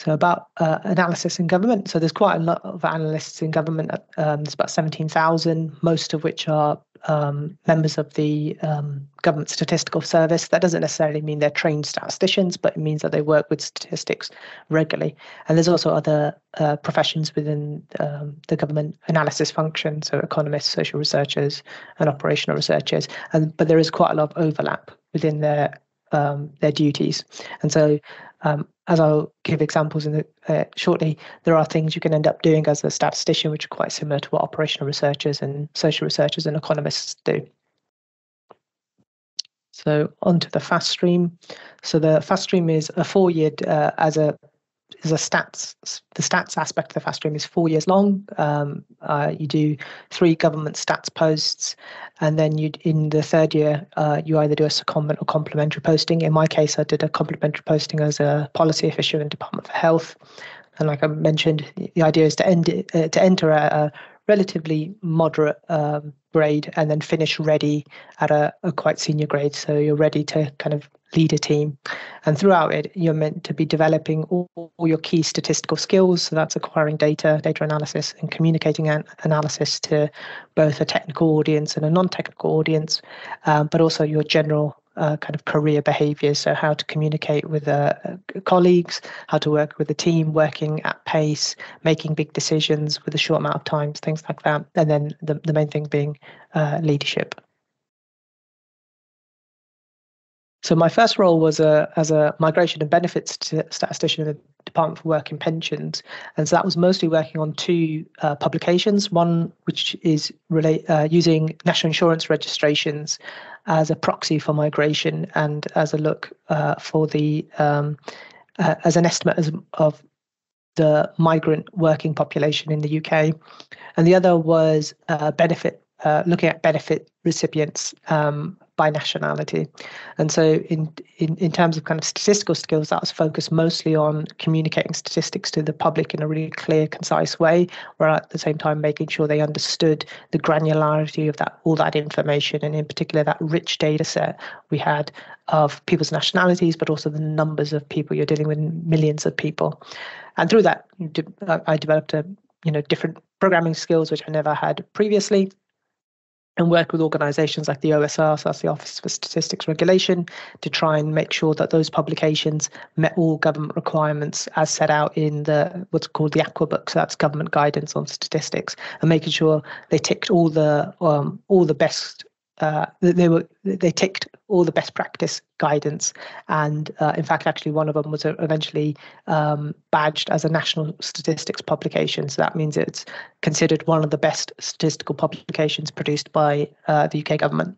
So about uh, analysis in government. So there's quite a lot of analysts in government. Um, there's about 17,000, most of which are um, members of the um, government statistical service. That doesn't necessarily mean they're trained statisticians, but it means that they work with statistics regularly. And there's also other uh, professions within um, the government analysis function, so economists, social researchers, and operational researchers. And but there is quite a lot of overlap within their um, their duties. And so um, as I'll give examples in the, uh, shortly, there are things you can end up doing as a statistician, which are quite similar to what operational researchers and social researchers and economists do. So onto the fast stream. So the fast stream is a four-year uh, as a is a stats the stats aspect of the fast stream is four years long. Um, uh, you do three government stats posts and then you in the third year uh, you either do a secondment or complementary posting. In my case i did a complementary posting as a policy official in department for health. And like i mentioned the idea is to end uh, to enter a, a relatively moderate um, grade and then finish ready at a, a quite senior grade so you're ready to kind of lead a team. And throughout it, you're meant to be developing all, all your key statistical skills. So that's acquiring data, data analysis, and communicating an analysis to both a technical audience and a non technical audience, um, but also your general uh, kind of career behaviors. So, how to communicate with uh, colleagues, how to work with a team, working at pace, making big decisions with a short amount of time, things like that. And then the, the main thing being uh, leadership. So my first role was a, as a migration and benefits statistician in the Department for Work and Pensions, and so that was mostly working on two uh, publications. One which is relate uh, using national insurance registrations as a proxy for migration and as a look uh, for the um, uh, as an estimate as, of the migrant working population in the UK, and the other was uh, benefit uh, looking at benefit recipients um, by nationality. And so, in, in, in terms of kind of statistical skills, that was focused mostly on communicating statistics to the public in a really clear, concise way, while at the same time making sure they understood the granularity of that all that information, and in particular that rich data set we had of people's nationalities, but also the numbers of people you're dealing with, millions of people. And through that, uh, I developed a you know different programming skills which I never had previously and work with organisations like the OSR, so that's the Office for Statistics Regulation, to try and make sure that those publications met all government requirements as set out in the what's called the Aqua Book, so that's government guidance on statistics, and making sure they ticked all the um, all the best uh, they were they ticked all the best practice guidance, and uh, in fact, actually, one of them was eventually um, badged as a national statistics publication. So that means it's considered one of the best statistical publications produced by uh, the UK government.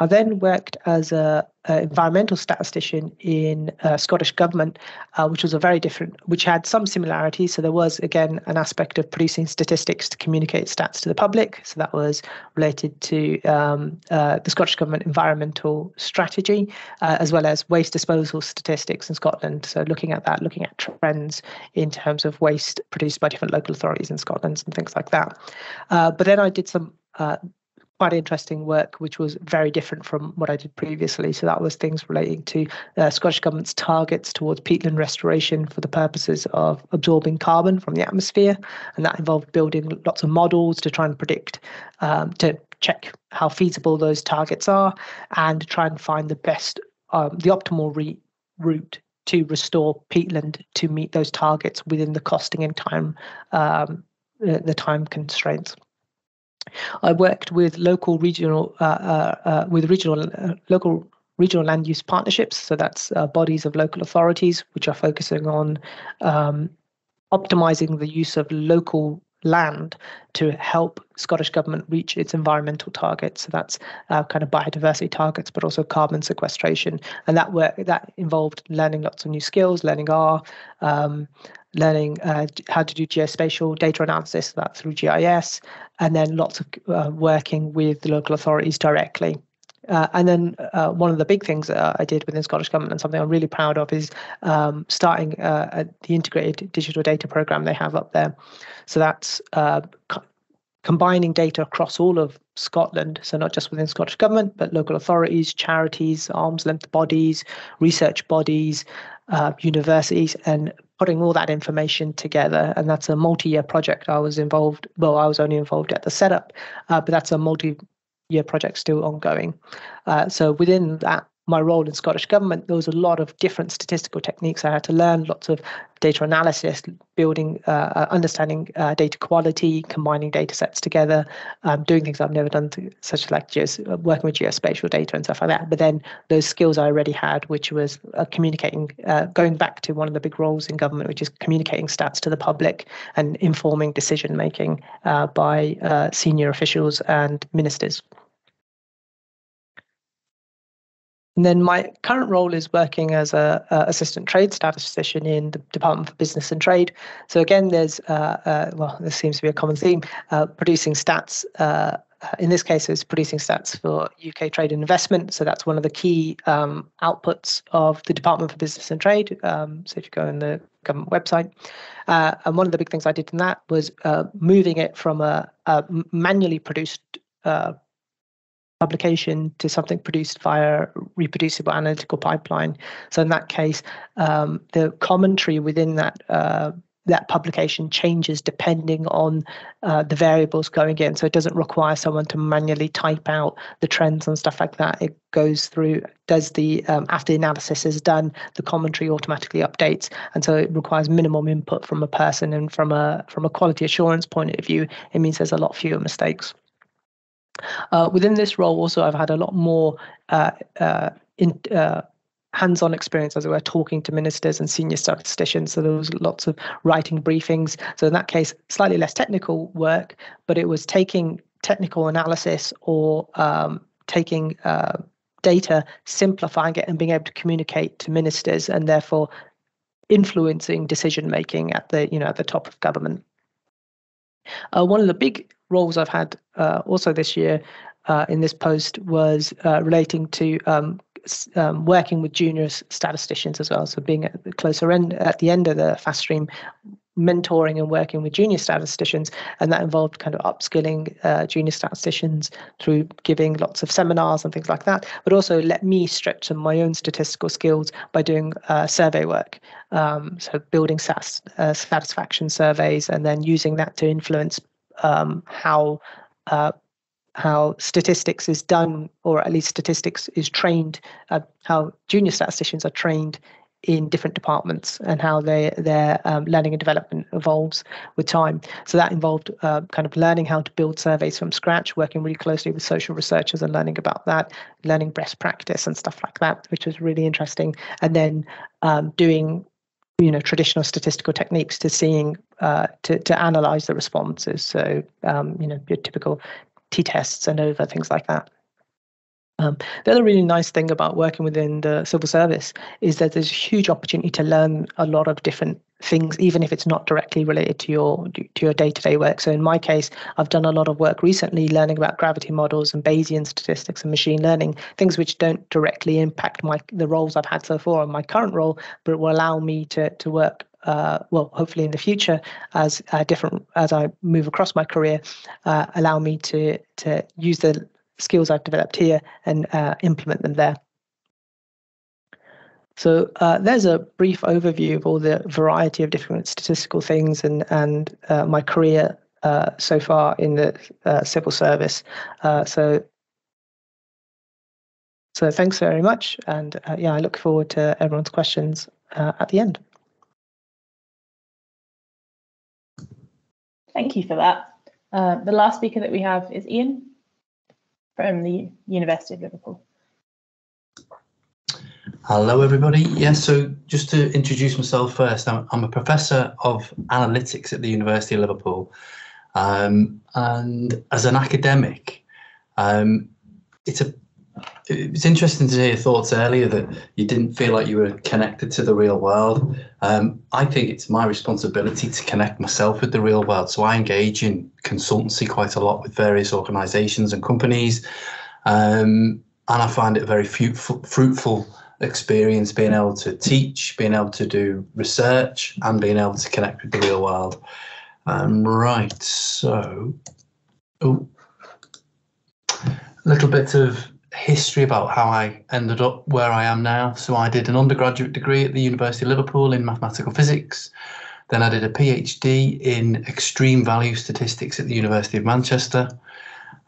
I then worked as a, a environmental statistician in uh, Scottish government, uh, which was a very different, which had some similarities. So there was again an aspect of producing statistics to communicate stats to the public. So that was related to um, uh, the Scottish government environmental strategy, uh, as well as waste disposal statistics in Scotland. So looking at that, looking at trends in terms of waste produced by different local authorities in Scotland and things like that. Uh, but then I did some uh, quite interesting work, which was very different from what I did previously. So that was things relating to uh, Scottish Government's targets towards peatland restoration for the purposes of absorbing carbon from the atmosphere. And that involved building lots of models to try and predict, um, to check how feasible those targets are and try and find the best, um, the optimal re- route to restore peatland to meet those targets within the costing and time, um, the time constraints. I worked with local regional uh, uh, uh with regional local regional land use partnerships. So that's bodies of local authorities which are focusing on um, optimizing the use of local land to help Scottish government reach its environmental targets. So that's uh, kind of biodiversity targets, but also carbon sequestration. And that work that involved learning lots of new skills, learning R, um, learning uh, how to do geospatial data analysis, that through GIS, and then lots of uh, working with the local authorities directly. Uh, and then uh, one of the big things that I did within Scottish Government and something I'm really proud of is um, starting uh, the integrated digital data program they have up there. So that's uh, co- combining data across all of Scotland, so not just within Scottish Government, but local authorities, charities, arms length bodies, research bodies, universities and putting all that information together. And that's a multi-year project. I was involved. Well, I was only involved at the setup, uh, but that's a multi-year project still ongoing. Uh, so within that my role in Scottish Government, there was a lot of different statistical techniques I had to learn, lots of data analysis, building, uh, uh, understanding uh, data quality, combining data sets together, um, doing things I've never done, to, such as like geos, uh, working with geospatial data and stuff like that. But then those skills I already had, which was uh, communicating, uh, going back to one of the big roles in government, which is communicating stats to the public and informing decision making by senior officials and ministers. And then my current role is working as a, a, assistant trade statistician in the Department for Business and Trade. So again, there's uh, uh, well, this seems to be a common theme: uh, producing stats. Uh, in this case, it's producing stats for UK trade and investment. So that's one of the key um, outputs of the Department for Business and Trade. Um, so if you go on the government website, uh, and one of the big things I did in that was uh, moving it from a, a manually produced publication to something produced via reproducible analytical pipeline. So in that case, um, the commentary within that uh, that publication changes depending on uh, the variables going in. So it doesn't require someone to manually type out the trends and stuff like that. It goes through, does the um, after the analysis is done, the commentary automatically updates, and so it requires minimum input from a person. And from a from a quality assurance point of view, it means there's a lot fewer mistakes. Uh, within this role, also, I've had a lot more uh, uh, in, uh, hands-on experience, as it were, talking to ministers and senior statisticians. So there was lots of writing briefings. So in that case, slightly less technical work, but it was taking technical analysis or um, taking uh, data, simplifying it, and being able to communicate to ministers, and therefore influencing decision making at the you know at the top of government. Uh, one of the big roles I've had uh, also this year uh, in this post was uh, relating to um, um, working with junior statisticians as well. So being at the closer end at the end of the fast stream, mentoring and working with junior statisticians, and that involved kind of upskilling uh, junior statisticians through giving lots of seminars and things like that. But also let me stretch my own statistical skills by doing uh, survey work. Um, so building uh, satisfaction surveys and then using that to influence um, how uh, how statistics is done, or at least statistics is trained, uh, how junior statisticians are trained in different departments and how they, their um, learning and development evolves with time. So that involved uh, kind of learning how to build surveys from scratch, working really closely with social researchers and learning about that, learning best practice and stuff like that, which was really interesting. And then um, doing you know traditional statistical techniques to seeing uh, to to analyze the responses. So um, you know your typical t-tests and over things like that. Um, the other really nice thing about working within the civil service is that there's a huge opportunity to learn a lot of different things, even if it's not directly related to your to your day-to-day work. So in my case, I've done a lot of work recently learning about gravity models and Bayesian statistics and machine learning, things which don't directly impact my the roles I've had so far in my current role, but will allow me to to work uh, well, hopefully in the future, as uh, different as I move across my career, uh, allow me to to use the skills I've developed here and uh, implement them there. So uh, there's a brief overview of all the variety of different statistical things and and uh, my career uh, so far in the uh, civil service. Uh, so so thanks very much, and yeah, I look forward to everyone's questions at the end. Thank you for that. the last speaker that we have is Ian from the University of Liverpool. Hello, everybody. Yes, yeah, so just to introduce myself first, I'm, I'm, a professor of analytics at the University of Liverpool. Um, and as an academic, um, it's a it's interesting to hear your thoughts earlier that you didn't feel like you were connected to the real world. Um, I think it's my responsibility to connect myself with the real world. So I engage in consultancy quite a lot with various organizations and companies. Um, and I find it a very fruitful, fruitful experience being able to teach, being able to do research, and being able to connect with the real world. Um, right, so, oh, a little bit of history about how I ended up where I am now. So I did an undergraduate degree at the University of Liverpool in mathematical physics. Then I did a PhD in extreme value statistics at the University of Manchester.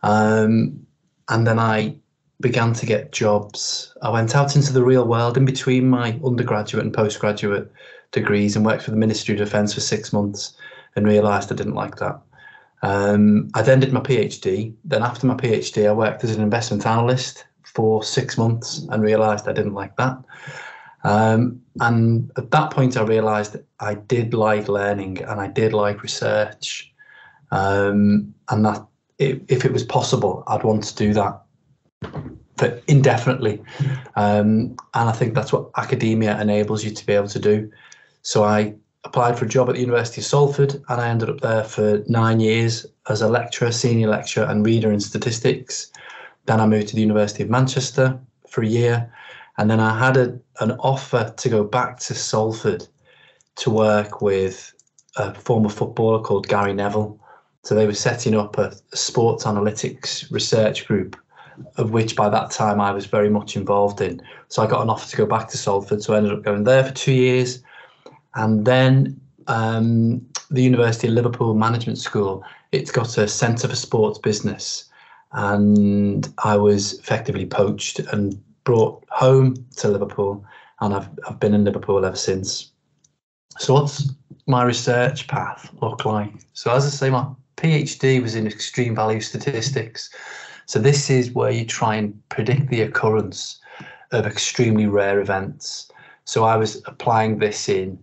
Um, and then I began to get jobs. I went out into the real world in between my undergraduate and postgraduate degrees and worked for the Ministry of Defence for six months and realised I didn't like that. Um, I then did my PhD. Then after my PhD, I worked as an investment analyst for six months and realised I didn't like that. Um, and at that point, I realised I did like learning and I did like research, um, and that if, it was possible, I'd want to do that for indefinitely. Um, and I think that's what academia enables you to be able to do. So I applied for a job at the University of Salford and I ended up there for nine years as a lecturer, senior lecturer, and reader in statistics. Then I moved to the University of Manchester for a year. And then I had a, an offer to go back to Salford to work with a former footballer called Gary Neville. So they were setting up a, sports analytics research group, of which by that time I was very much involved in. So I got an offer to go back to Salford. So I ended up going there for two years and then um, the University of Liverpool Management School, it's got a Centre for Sports Business. And I was effectively poached and brought home to Liverpool. And I've, I've been in Liverpool ever since. So, what's my research path look like? So, as I say, my PhD was in extreme value statistics. So, this is where you try and predict the occurrence of extremely rare events. So, I was applying this in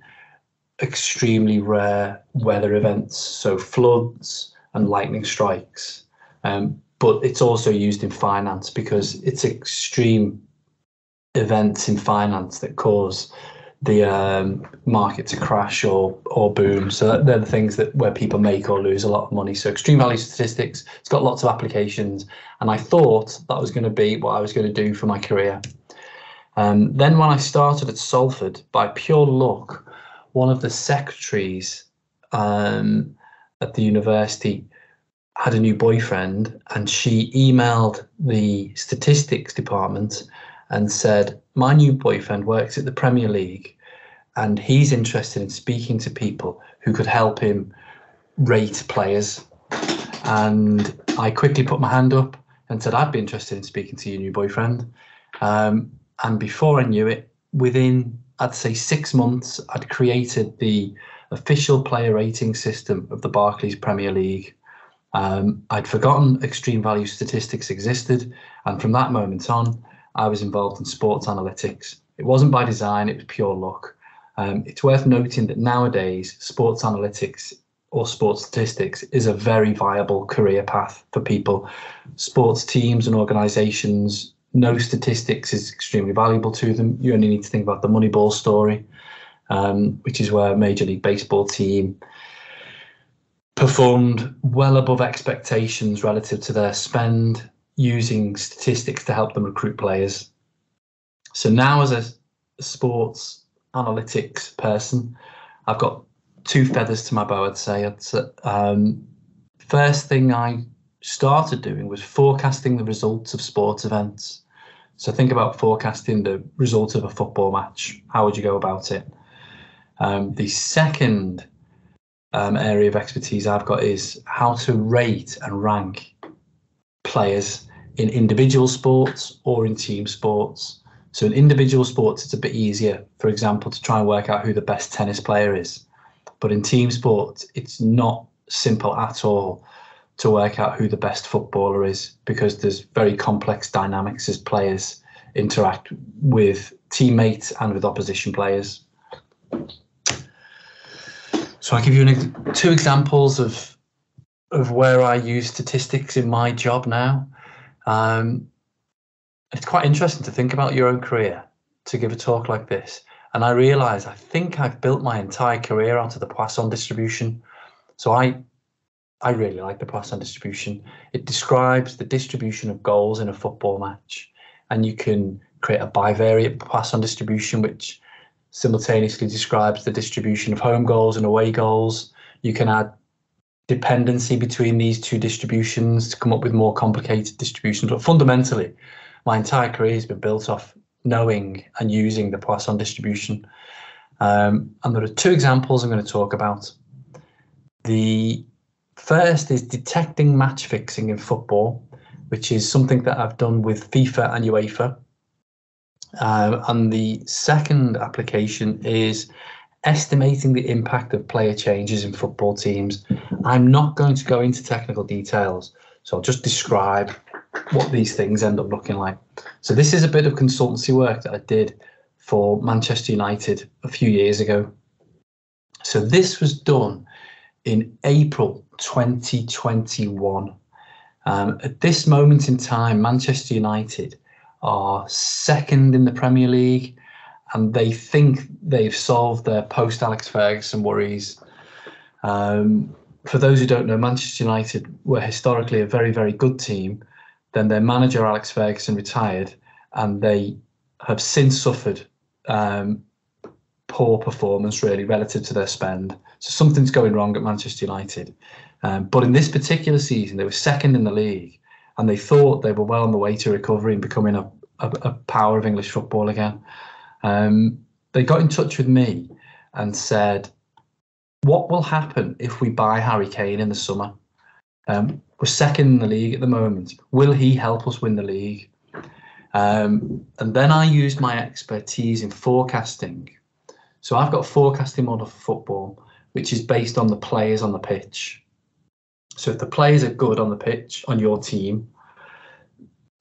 extremely rare weather events, so floods and lightning strikes. Um, but it's also used in finance because it's extreme events in finance that cause the um, market to crash or or boom. So they're the things that where people make or lose a lot of money. So extreme value statistics, it's got lots of applications, and I thought that was going to be what I was going to do for my career. Um, then when I started at Salford, by pure luck, one of the secretaries um, at the university had a new boyfriend and she emailed the statistics department and said, My new boyfriend works at the Premier League and he's interested in speaking to people who could help him rate players. And I quickly put my hand up and said, I'd be interested in speaking to your new boyfriend. Um, and before I knew it, within I'd say six months, I'd created the official player rating system of the Barclays Premier League. Um, I'd forgotten extreme value statistics existed, and from that moment on, I was involved in sports analytics. It wasn't by design, it was pure luck. Um, it's worth noting that nowadays, sports analytics or sports statistics is a very viable career path for people. Sports teams and organizations know statistics is extremely valuable to them. You only need to think about the Moneyball story, um, which is where a Major League Baseball team performed well above expectations relative to their spend using statistics to help them recruit players. So now, as a sports analytics person, I've got two feathers to my bow. I'd say. Um, first thing I started doing was forecasting the results of sports events. So think about forecasting the result of a football match. How would you go about it? Um, the second um, area of expertise I've got is how to rate and rank players in individual sports or in team sports. So in individual sports, it's a bit easier, for example, to try and work out who the best tennis player is. But in team sports, it's not simple at all to work out who the best footballer is because there's very complex dynamics as players interact with teammates and with opposition players. So I'll give you an, two examples of of where I use statistics in my job now. Um, it's quite interesting to think about your own career to give a talk like this. And I realize I think I've built my entire career out of the Poisson distribution. So I I really like the Poisson distribution. It describes the distribution of goals in a football match, and you can create a bivariate Poisson distribution, which simultaneously describes the distribution of home goals and away goals. You can add dependency between these two distributions to come up with more complicated distributions. But fundamentally, my entire career has been built off knowing and using the Poisson distribution. Um, and there are two examples I'm going to talk about. The first is detecting match fixing in football, which is something that I've done with FIFA and UEFA. Uh, and the second application is estimating the impact of player changes in football teams. I'm not going to go into technical details, so I'll just describe what these things end up looking like. So this is a bit of consultancy work that I did for Manchester United a few years ago. So this was done in April 2021. Um, at this moment in time, Manchester United are second in the Premier League and they think they've solved their post Alex Ferguson worries. Um, for those who don't know, Manchester United were historically a very, very good team. Then their manager, Alex Ferguson, retired, and they have since suffered um, poor performance, really, relative to their spend. So something's going wrong at Manchester United. Um, but in this particular season, they were second in the league, and they thought they were well on the way to recovery and becoming a, a, a power of English football again. Um, they got in touch with me and said, "What will happen if we buy Harry Kane in the summer? Um, we're second in the league at the moment. Will he help us win the league?" Um, and then I used my expertise in forecasting. So I've got a forecasting model for football, which is based on the players on the pitch. So if the players are good on the pitch on your team,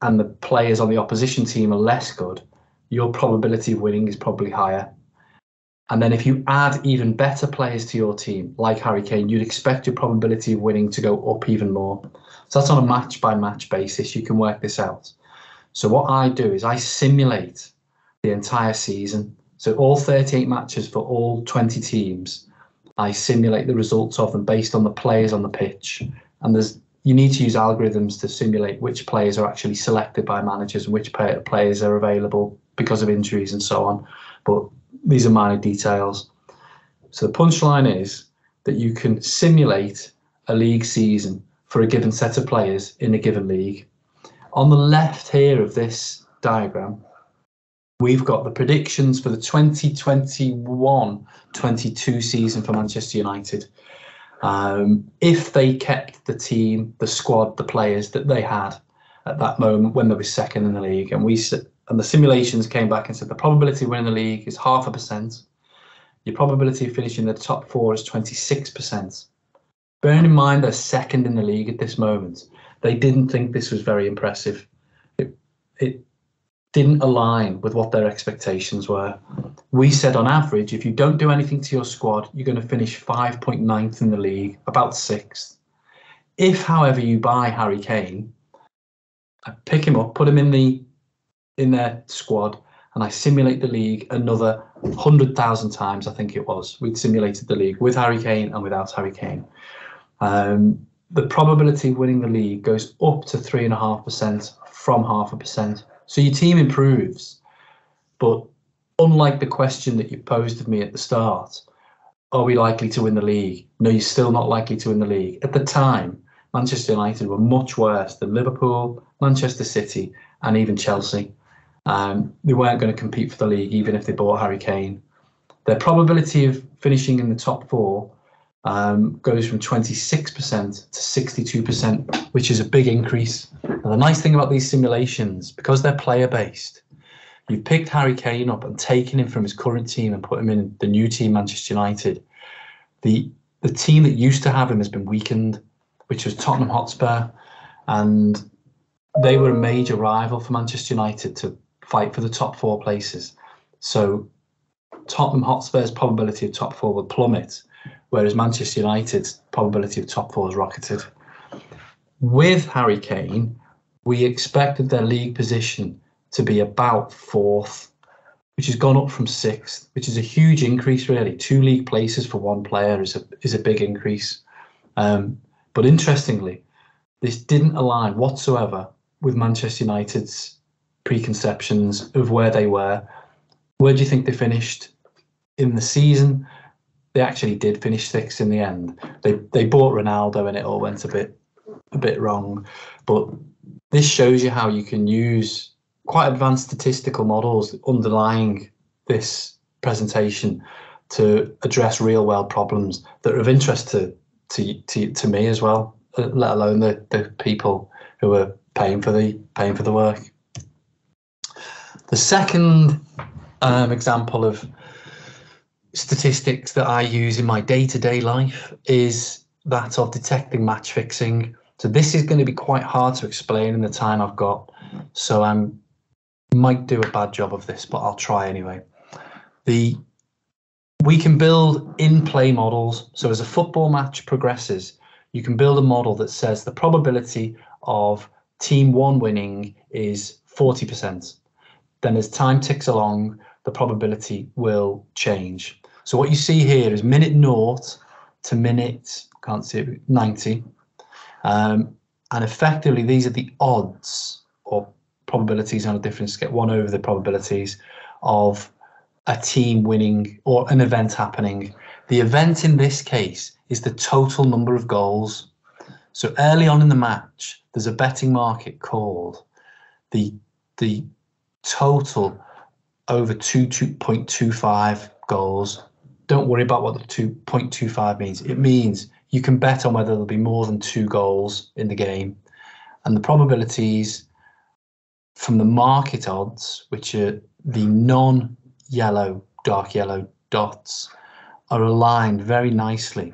and the players on the opposition team are less good, your probability of winning is probably higher. And then if you add even better players to your team, like Harry Kane, you'd expect your probability of winning to go up even more. So that's on a match by match basis. You can work this out. So what I do is I simulate the entire season. So all 38 matches for all 20 teams, I simulate the results of them based on the players on the pitch. And there's you need to use algorithms to simulate which players are actually selected by managers and which players are available because of injuries and so on. But these are minor details. So the punchline is that you can simulate a league season for a given set of players in a given league. On the left here of this diagram, we've got the predictions for the 2021-22 season for Manchester United. Um, if they kept the team, the squad, the players that they had at that moment when they were second in the league, and we and the simulations came back and said the probability of winning the league is half a percent. Your probability of finishing the top four is 26%. Bearing in mind they're second in the league at this moment, they didn't think this was very impressive. It, it didn't align with what their expectations were. We said on average, if you don't do anything to your squad, you're going to finish 5.9th in the league, about sixth. If, however, you buy Harry Kane, I pick him up, put him in the in their squad and I simulate the league another 100,000 times, I think it was. We'd simulated the league with Harry Kane and without Harry Kane. Um, the probability of winning the league goes up to 3.5% from half a percent. So your team improves. But unlike the question that you posed of me at the start, are we likely to win the league? No, you're still not likely to win the league. At the time, Manchester United were much worse than Liverpool, Manchester City, and even Chelsea. Um, they weren't going to compete for the league even if they bought Harry Kane. Their probability of finishing in the top four um, goes from 26% to 62%, which is a big increase. And the nice thing about these simulations, because they're player based, you've picked Harry Kane up and taken him from his current team and put him in the new team, Manchester United. The the team that used to have him has been weakened, which was Tottenham Hotspur, and they were a major rival for Manchester United to fight for the top four places. So Tottenham Hotspur's probability of top four would plummet, whereas Manchester United's probability of top four has rocketed. With Harry Kane, we expected their league position to be about fourth, which has gone up from sixth, which is a huge increase, really. Two league places for one player is a is a big increase. Um, but interestingly, this didn't align whatsoever with Manchester United's preconceptions of where they were. Where do you think they finished in the season? They actually did finish sixth in the end. They they bought Ronaldo and it all went a bit a bit wrong. But this shows you how you can use quite advanced statistical models underlying this presentation to address real world problems that are of interest to to to, to me as well, let alone the, the people who are paying for the paying for the work. The second um, example of statistics that I use in my day-to-day life is that of detecting match fixing. So this is going to be quite hard to explain in the time I've got. So I might do a bad job of this, but I'll try anyway. The we can build in-play models. So as a football match progresses, you can build a model that says the probability of team one winning is 40%. Then as time ticks along, the probability will change. So what you see here is minute naught to minute, can't see it, 90. Um, and effectively, these are the odds or probabilities on a different scale, one over the probabilities of a team winning or an event happening. The event in this case is the total number of goals. So early on in the match, there's a betting market called the the total over 2.25 goals. Don't worry about what the 2.25 means. It means you can bet on whether there'll be more than two goals in the game. And the probabilities from the market odds, which are the non yellow, dark yellow dots, are aligned very nicely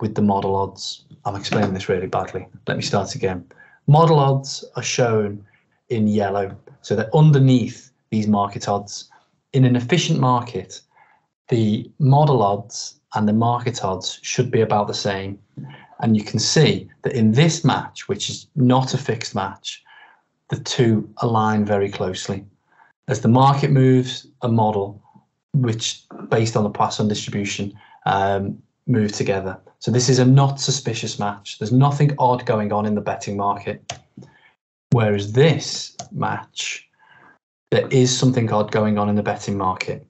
with the model odds. I'm explaining this really badly. Let me start again. Model odds are shown in yellow, so they're underneath these market odds in an efficient market, the model odds and the market odds should be about the same. And you can see that in this match, which is not a fixed match, the two align very closely. As the market moves, a model, which based on the Poisson distribution, um, move together. So this is a not suspicious match. There's nothing odd going on in the betting market. Whereas this match there is something odd going on in the betting market.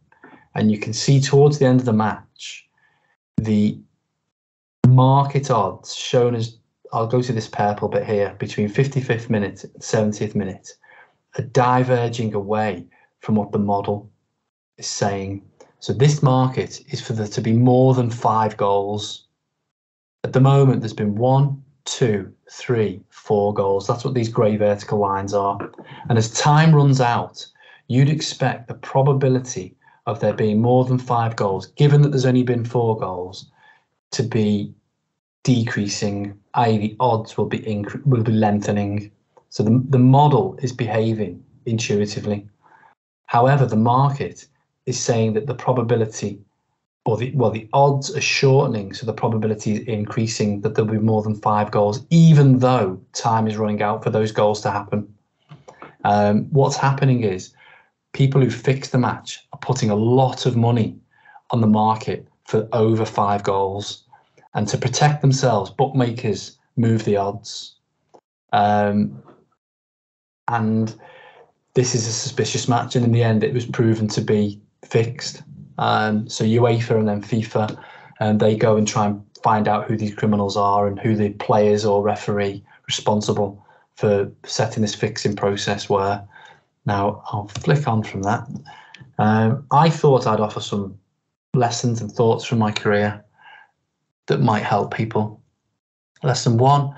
And you can see towards the end of the match, the market odds shown as I'll go to this purple bit here between 55th minute and 70th minute are diverging away from what the model is saying. So this market is for there to be more than five goals. At the moment, there's been one, two, three, four goals. That's what these grey vertical lines are. And as time runs out, you'd expect the probability of there being more than five goals, given that there's only been four goals, to be decreasing, i.e., the odds will be inc- will be lengthening. So the, the model is behaving intuitively. However, the market is saying that the probability or the well the odds are shortening so the probability is increasing that there'll be more than five goals even though time is running out for those goals to happen um, what's happening is people who fix the match putting a lot of money on the market for over five goals and to protect themselves bookmakers move the odds um, and this is a suspicious match and in the end it was proven to be fixed um, so UEFA and then FIFA, and they go and try and find out who these criminals are and who the players or referee responsible for setting this fixing process were. Now I'll flick on from that. Um, I thought I'd offer some lessons and thoughts from my career that might help people. Lesson one,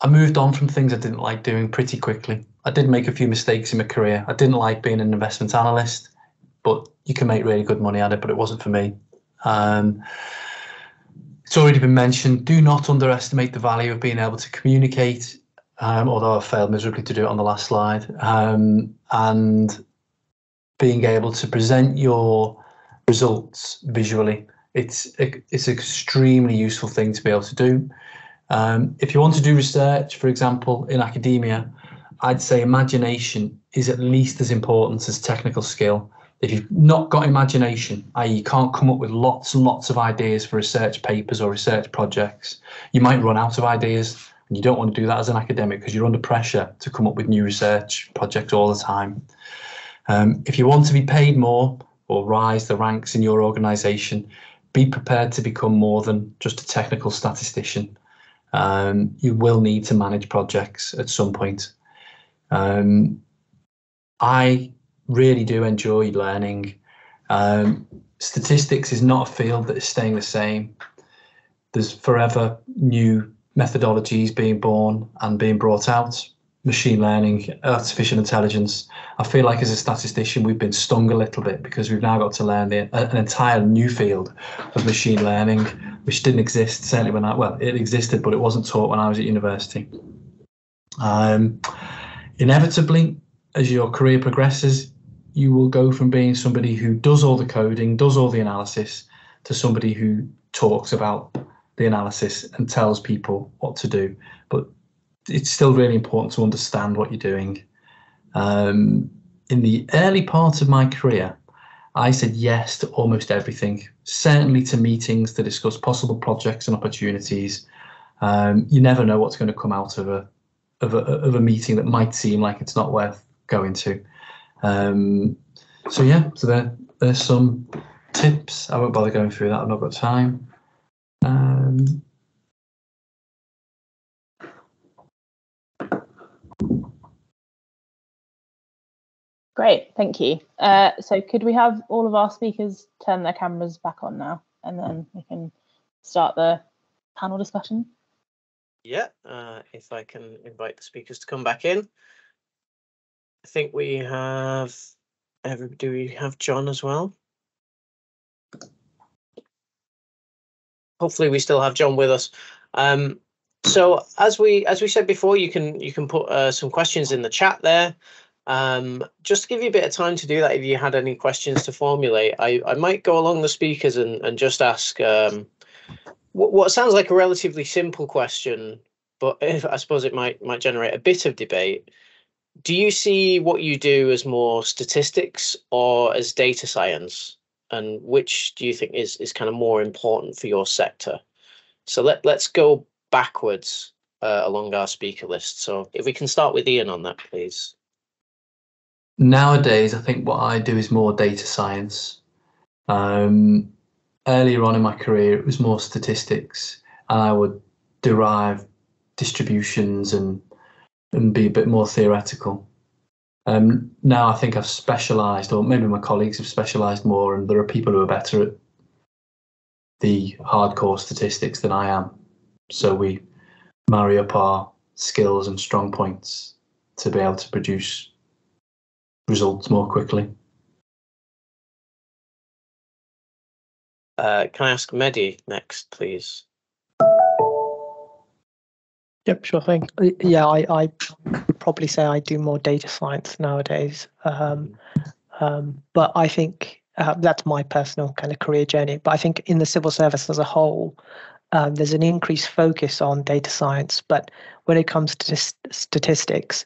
I moved on from things I didn't like doing pretty quickly. I did make a few mistakes in my career. I didn't like being an investment analyst but you can make really good money at it, but it wasn't for me. Um, it's already been mentioned. Do not underestimate the value of being able to communicate, um, although I failed miserably to do it on the last slide, um, and being able to present your results visually. It's it's an extremely useful thing to be able to do. Um, if you want to do research, for example, in academia, I'd say imagination is at least as important as technical skill if you've not got imagination, i.e., you can't come up with lots and lots of ideas for research papers or research projects, you might run out of ideas. And you don't want to do that as an academic because you're under pressure to come up with new research projects all the time. Um, if you want to be paid more or rise the ranks in your organization, be prepared to become more than just a technical statistician. Um, you will need to manage projects at some point. Um, I really do enjoy learning. Um, statistics is not a field that is staying the same. There's forever new methodologies being born and being brought out. Machine learning, artificial intelligence. I feel like as a statistician, we've been stung a little bit because we've now got to learn the, an entire new field of machine learning, which didn't exist certainly when I well, it existed, but it wasn't taught when I was at university. Um, inevitably, as your career progresses, you will go from being somebody who does all the coding, does all the analysis, to somebody who talks about the analysis and tells people what to do. It's still really important to understand what you're doing. Um, in the early part of my career, I said yes to almost everything, certainly to meetings to discuss possible projects and opportunities. Um, you never know what's going to come out of a, of a of a meeting that might seem like it's not worth going to. Um, so yeah, so there there's some tips. I won't bother going through that. I've not got time. Um, Great, thank you. Uh, so could we have all of our speakers turn their cameras back on now, and then we can start the panel discussion? Yeah, uh, if I can invite the speakers to come back in. I think we have, do we have John as well? Hopefully we still have John with us. Um, so as we as we said before, you can you can put uh, some questions in the chat there. Um, just to give you a bit of time to do that, if you had any questions to formulate, I, I might go along the speakers and, and just ask um, what, what sounds like a relatively simple question, but I suppose it might might generate a bit of debate. Do you see what you do as more statistics or as data science? And which do you think is, is kind of more important for your sector? So let, let's go backwards uh, along our speaker list. So if we can start with Ian on that, please. Nowadays, I think what I do is more data science. Um, earlier on in my career, it was more statistics, and I would derive distributions and and be a bit more theoretical. Um, now I think I've specialised, or maybe my colleagues have specialised more, and there are people who are better at the hardcore statistics than I am. So we marry up our skills and strong points to be able to produce results more quickly. Uh, can I ask Mehdi next, please? Yep, sure thing. Uh, Yeah, I, I would probably say I do more data science nowadays. Um, um, but I think uh, that's my personal kind of career journey. But I think in the civil service as a whole, um, there's an increased focus on data science. But when it comes to statistics,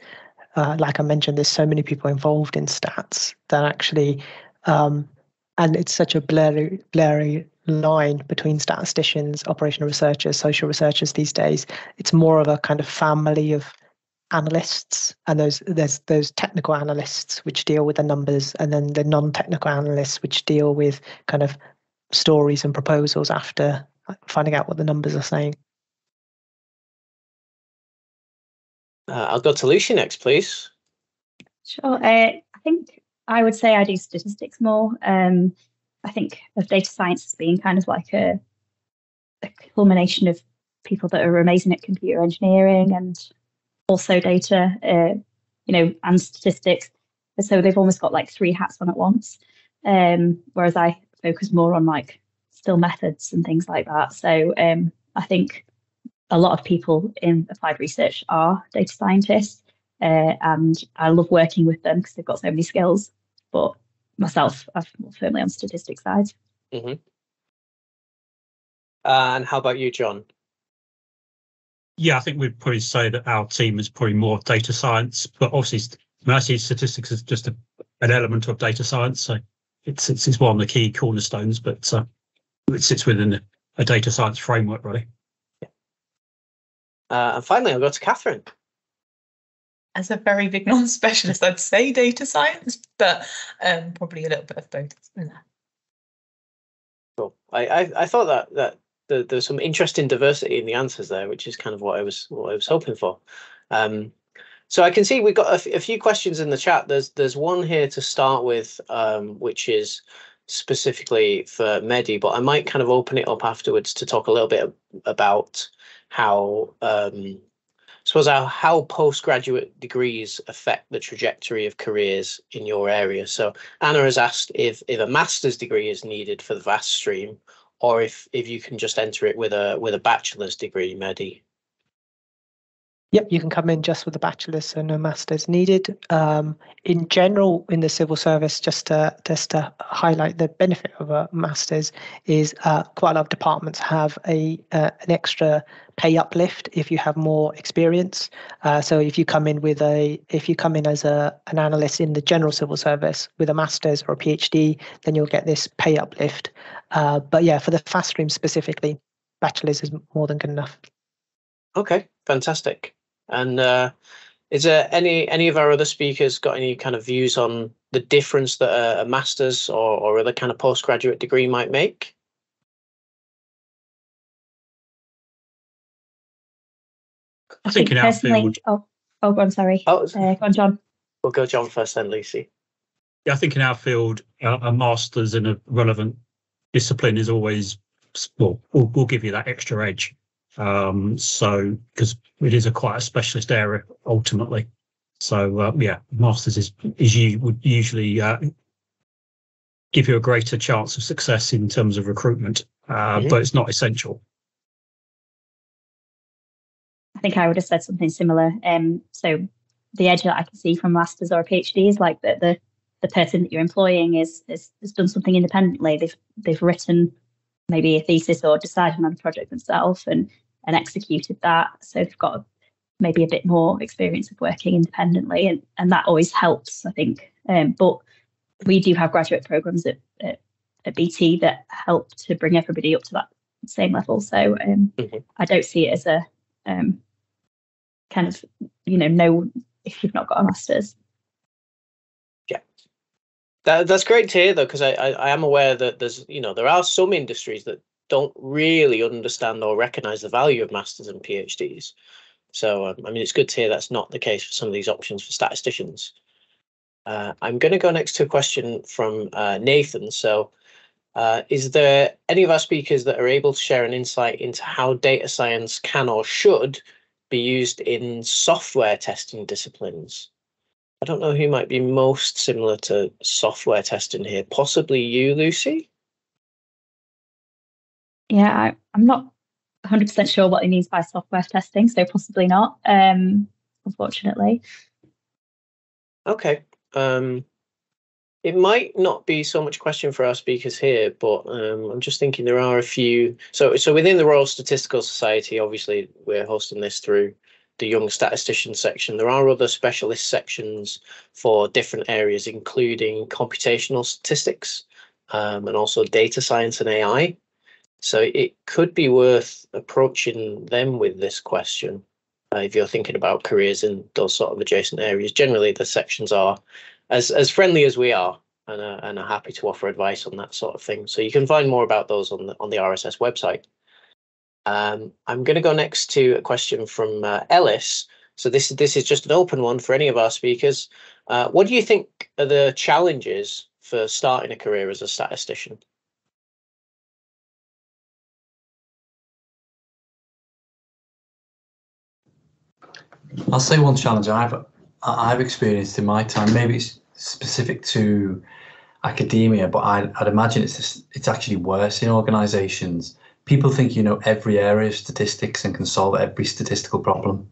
uh, like I mentioned, there's so many people involved in stats that actually, um, and it's such a blurry, blurry line between statisticians, operational researchers, social researchers these days. It's more of a kind of family of analysts, and those there's those technical analysts which deal with the numbers, and then the non-technical analysts which deal with kind of stories and proposals after finding out what the numbers are saying. Uh, I'll go to Lucy next, please. Sure. Uh, I think I would say I do statistics more. Um, I think of data science as being kind of like a, a culmination of people that are amazing at computer engineering and also data, uh, you know, and statistics. So they've almost got like three hats on at once. Um, whereas I focus more on like still methods and things like that. So um, I think a lot of people in applied research are data scientists, uh, and I love working with them because they've got so many skills. But myself, I'm more firmly on statistics side. Mm-hmm. Uh, and how about you, John? Yeah, I think we'd probably say that our team is probably more data science, but obviously, Mercy statistics is just a, an element of data science. So it's, it's, it's one of the key cornerstones, but uh, it sits within a, a data science framework, really. Uh, and finally, I'll go to Catherine. As a very big non-specialist, I'd say data science, but um, probably a little bit of both. Cool. I, I, I thought that that the, there's some interesting diversity in the answers there, which is kind of what I was what I was hoping for. Um, so I can see we've got a, f- a few questions in the chat. There's there's one here to start with, um, which is specifically for Mehdi, but I might kind of open it up afterwards to talk a little bit about how um, suppose how, how postgraduate degrees affect the trajectory of careers in your area. So Anna has asked if if a master's degree is needed for the fast stream, or if if you can just enter it with a with a bachelor's degree, Mehdi. Yep, you can come in just with a bachelor's, so no master's needed. Um, in general, in the civil service, just to just to highlight the benefit of a master's is uh, quite a lot of departments have a uh, an extra pay uplift if you have more experience. Uh, so if you come in with a if you come in as a an analyst in the general civil service with a master's or a PhD, then you'll get this pay uplift. Uh, but yeah, for the fast stream specifically, bachelor's is more than good enough. Okay, fantastic. And uh, is there any any of our other speakers got any kind of views on the difference that a, a master's or, or other kind of postgraduate degree might make? I think in our field, oh, oh, go on, sorry. Oh, Uh, go on, John. we'll go John first, then Lucy. yeah, I think in our field, uh, a master's in a relevant discipline is always well, we'll, we'll give you that extra edge. Um, so because it is a quite a specialist area ultimately. So uh, yeah, masters is is you would usually uh, give you a greater chance of success in terms of recruitment, uh, but it's not essential. I think I would have said something similar. Um, so the edge that I can see from masters or a PhD is like that the the person that you're employing is, is has done something independently. They've they've written maybe a thesis or decided on a project themselves and and executed that. So they've got maybe a bit more experience of working independently, and and that always helps. I think. Um, but we do have graduate programs at, at at BT that help to bring everybody up to that same level. So um, Mhm. I don't see it as a um, kind of you know no if you've not got a master's. Yeah, that, that's great to hear though, because I, I I am aware that there's you know there are some industries that don't really understand or recognize the value of masters and PhDs. So um, I mean, it's good to hear that's not the case for some of these options for statisticians. Uh, I'm going to go next to a question from uh, Nathan. So, uh, is there any of our speakers that are able to share an insight into how data science can or should be used in software testing disciplines? I don't know who might be most similar to software testing here. Possibly you, Lucy. Yeah, I, I'm not 100% sure what he means by software testing, so possibly not. Um, unfortunately, Okay. Um, it might not be so much a question for our speakers here, but um, I'm just thinking there are a few. So, so within the Royal Statistical Society, obviously we're hosting this through the Young Statistician section. There are other specialist sections for different areas, including computational statistics um, and also data science and AI. So it could be worth approaching them with this question uh, if you're thinking about careers in those sort of adjacent areas. Generally, the sections are as as friendly as we are, and uh, and are happy to offer advice on that sort of thing. So you can find more about those on the on the RSS website. Um, I'm going to go next to a question from uh, Ellis. So this this is just an open one for any of our speakers. Uh, what do you think are the challenges for starting a career as a statistician? I'll say one challenge I've I've experienced in my time. Maybe it's specific to academia, but I'd, I'd imagine it's just, it's actually worse in organisations. People think you know every area of statistics and can solve every statistical problem.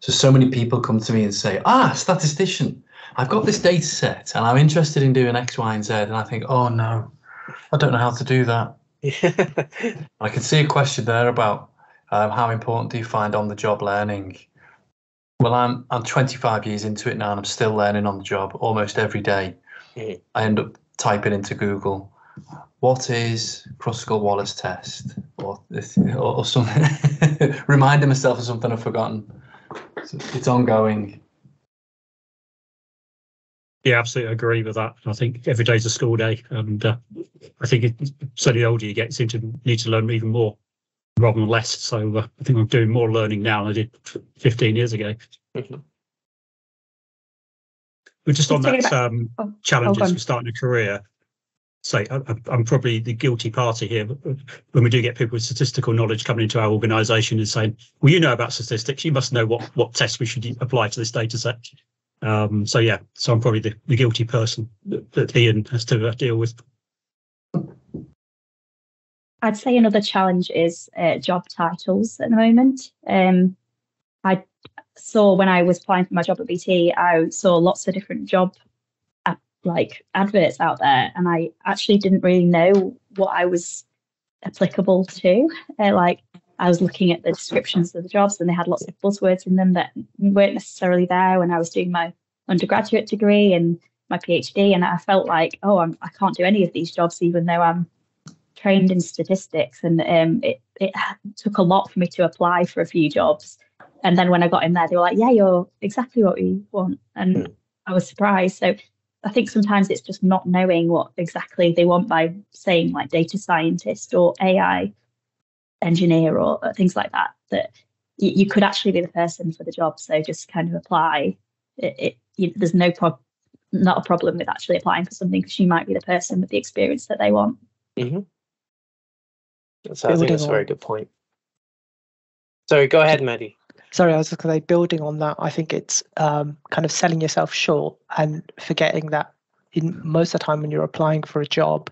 So so many people come to me and say, "Ah, statistician, I've got this data set and I'm interested in doing X, Y, and Z," and I think, "Oh no, I don't know how to do that." (laughs) I can see a question there about um, how important do you find on-the-job learning? Well, I'm I'm 25 years into it now, and I'm still learning on the job almost every day. I end up typing into Google, "What is Kruskal Wallis test?" or or, or something, (laughs) reminding myself of something I've forgotten. So it's ongoing. Yeah, absolutely agree with that. I think every day's a school day, and uh, I think it, certainly the older you get, you seem to need to learn even more rather than less. So uh, I think I'm doing more learning now than I did 15 years ago. But just on that taking um, Oh, challenges for starting a career, say I, I- I'm probably the guilty party here. But when we do get people with statistical knowledge coming into our organisation and saying, "Well, you know about statistics, you must know what what tests we should apply to this data set." Um, so yeah, so I'm probably the, the guilty person that, that Ian has to uh, deal with. I'd say another challenge is uh, job titles at the moment. Um, I saw when I was applying for my job at BT, I saw lots of different job uh, like adverts out there, and I actually didn't really know what I was applicable to. Uh, like I was looking at the descriptions of the jobs, and they had lots of buzzwords in them that weren't necessarily there when I was doing my undergraduate degree and my PhD, and I felt like, oh, I'm, I can't do any of these jobs, even though I'm trained in mm. statistics and um, it, it took a lot for me to apply for a few jobs. And then when i got in there they were like yeah you're exactly what we want. And hmm. i was surprised. So i think sometimes it's just not knowing what exactly they want by saying like data scientist or ai engineer or, or things like that that you, you could actually be the person for the job. So just kind of apply. It, it you, there's no prob not a problem with actually applying for something because you might be the person with the experience that they want mm-hmm. That's, I think that's a very on- good point. Sorry, go ahead, Mehdi. Sorry, I was just going to say, building on that, I think it's um, kind of selling yourself short and forgetting that in most of the time when you're applying for a job,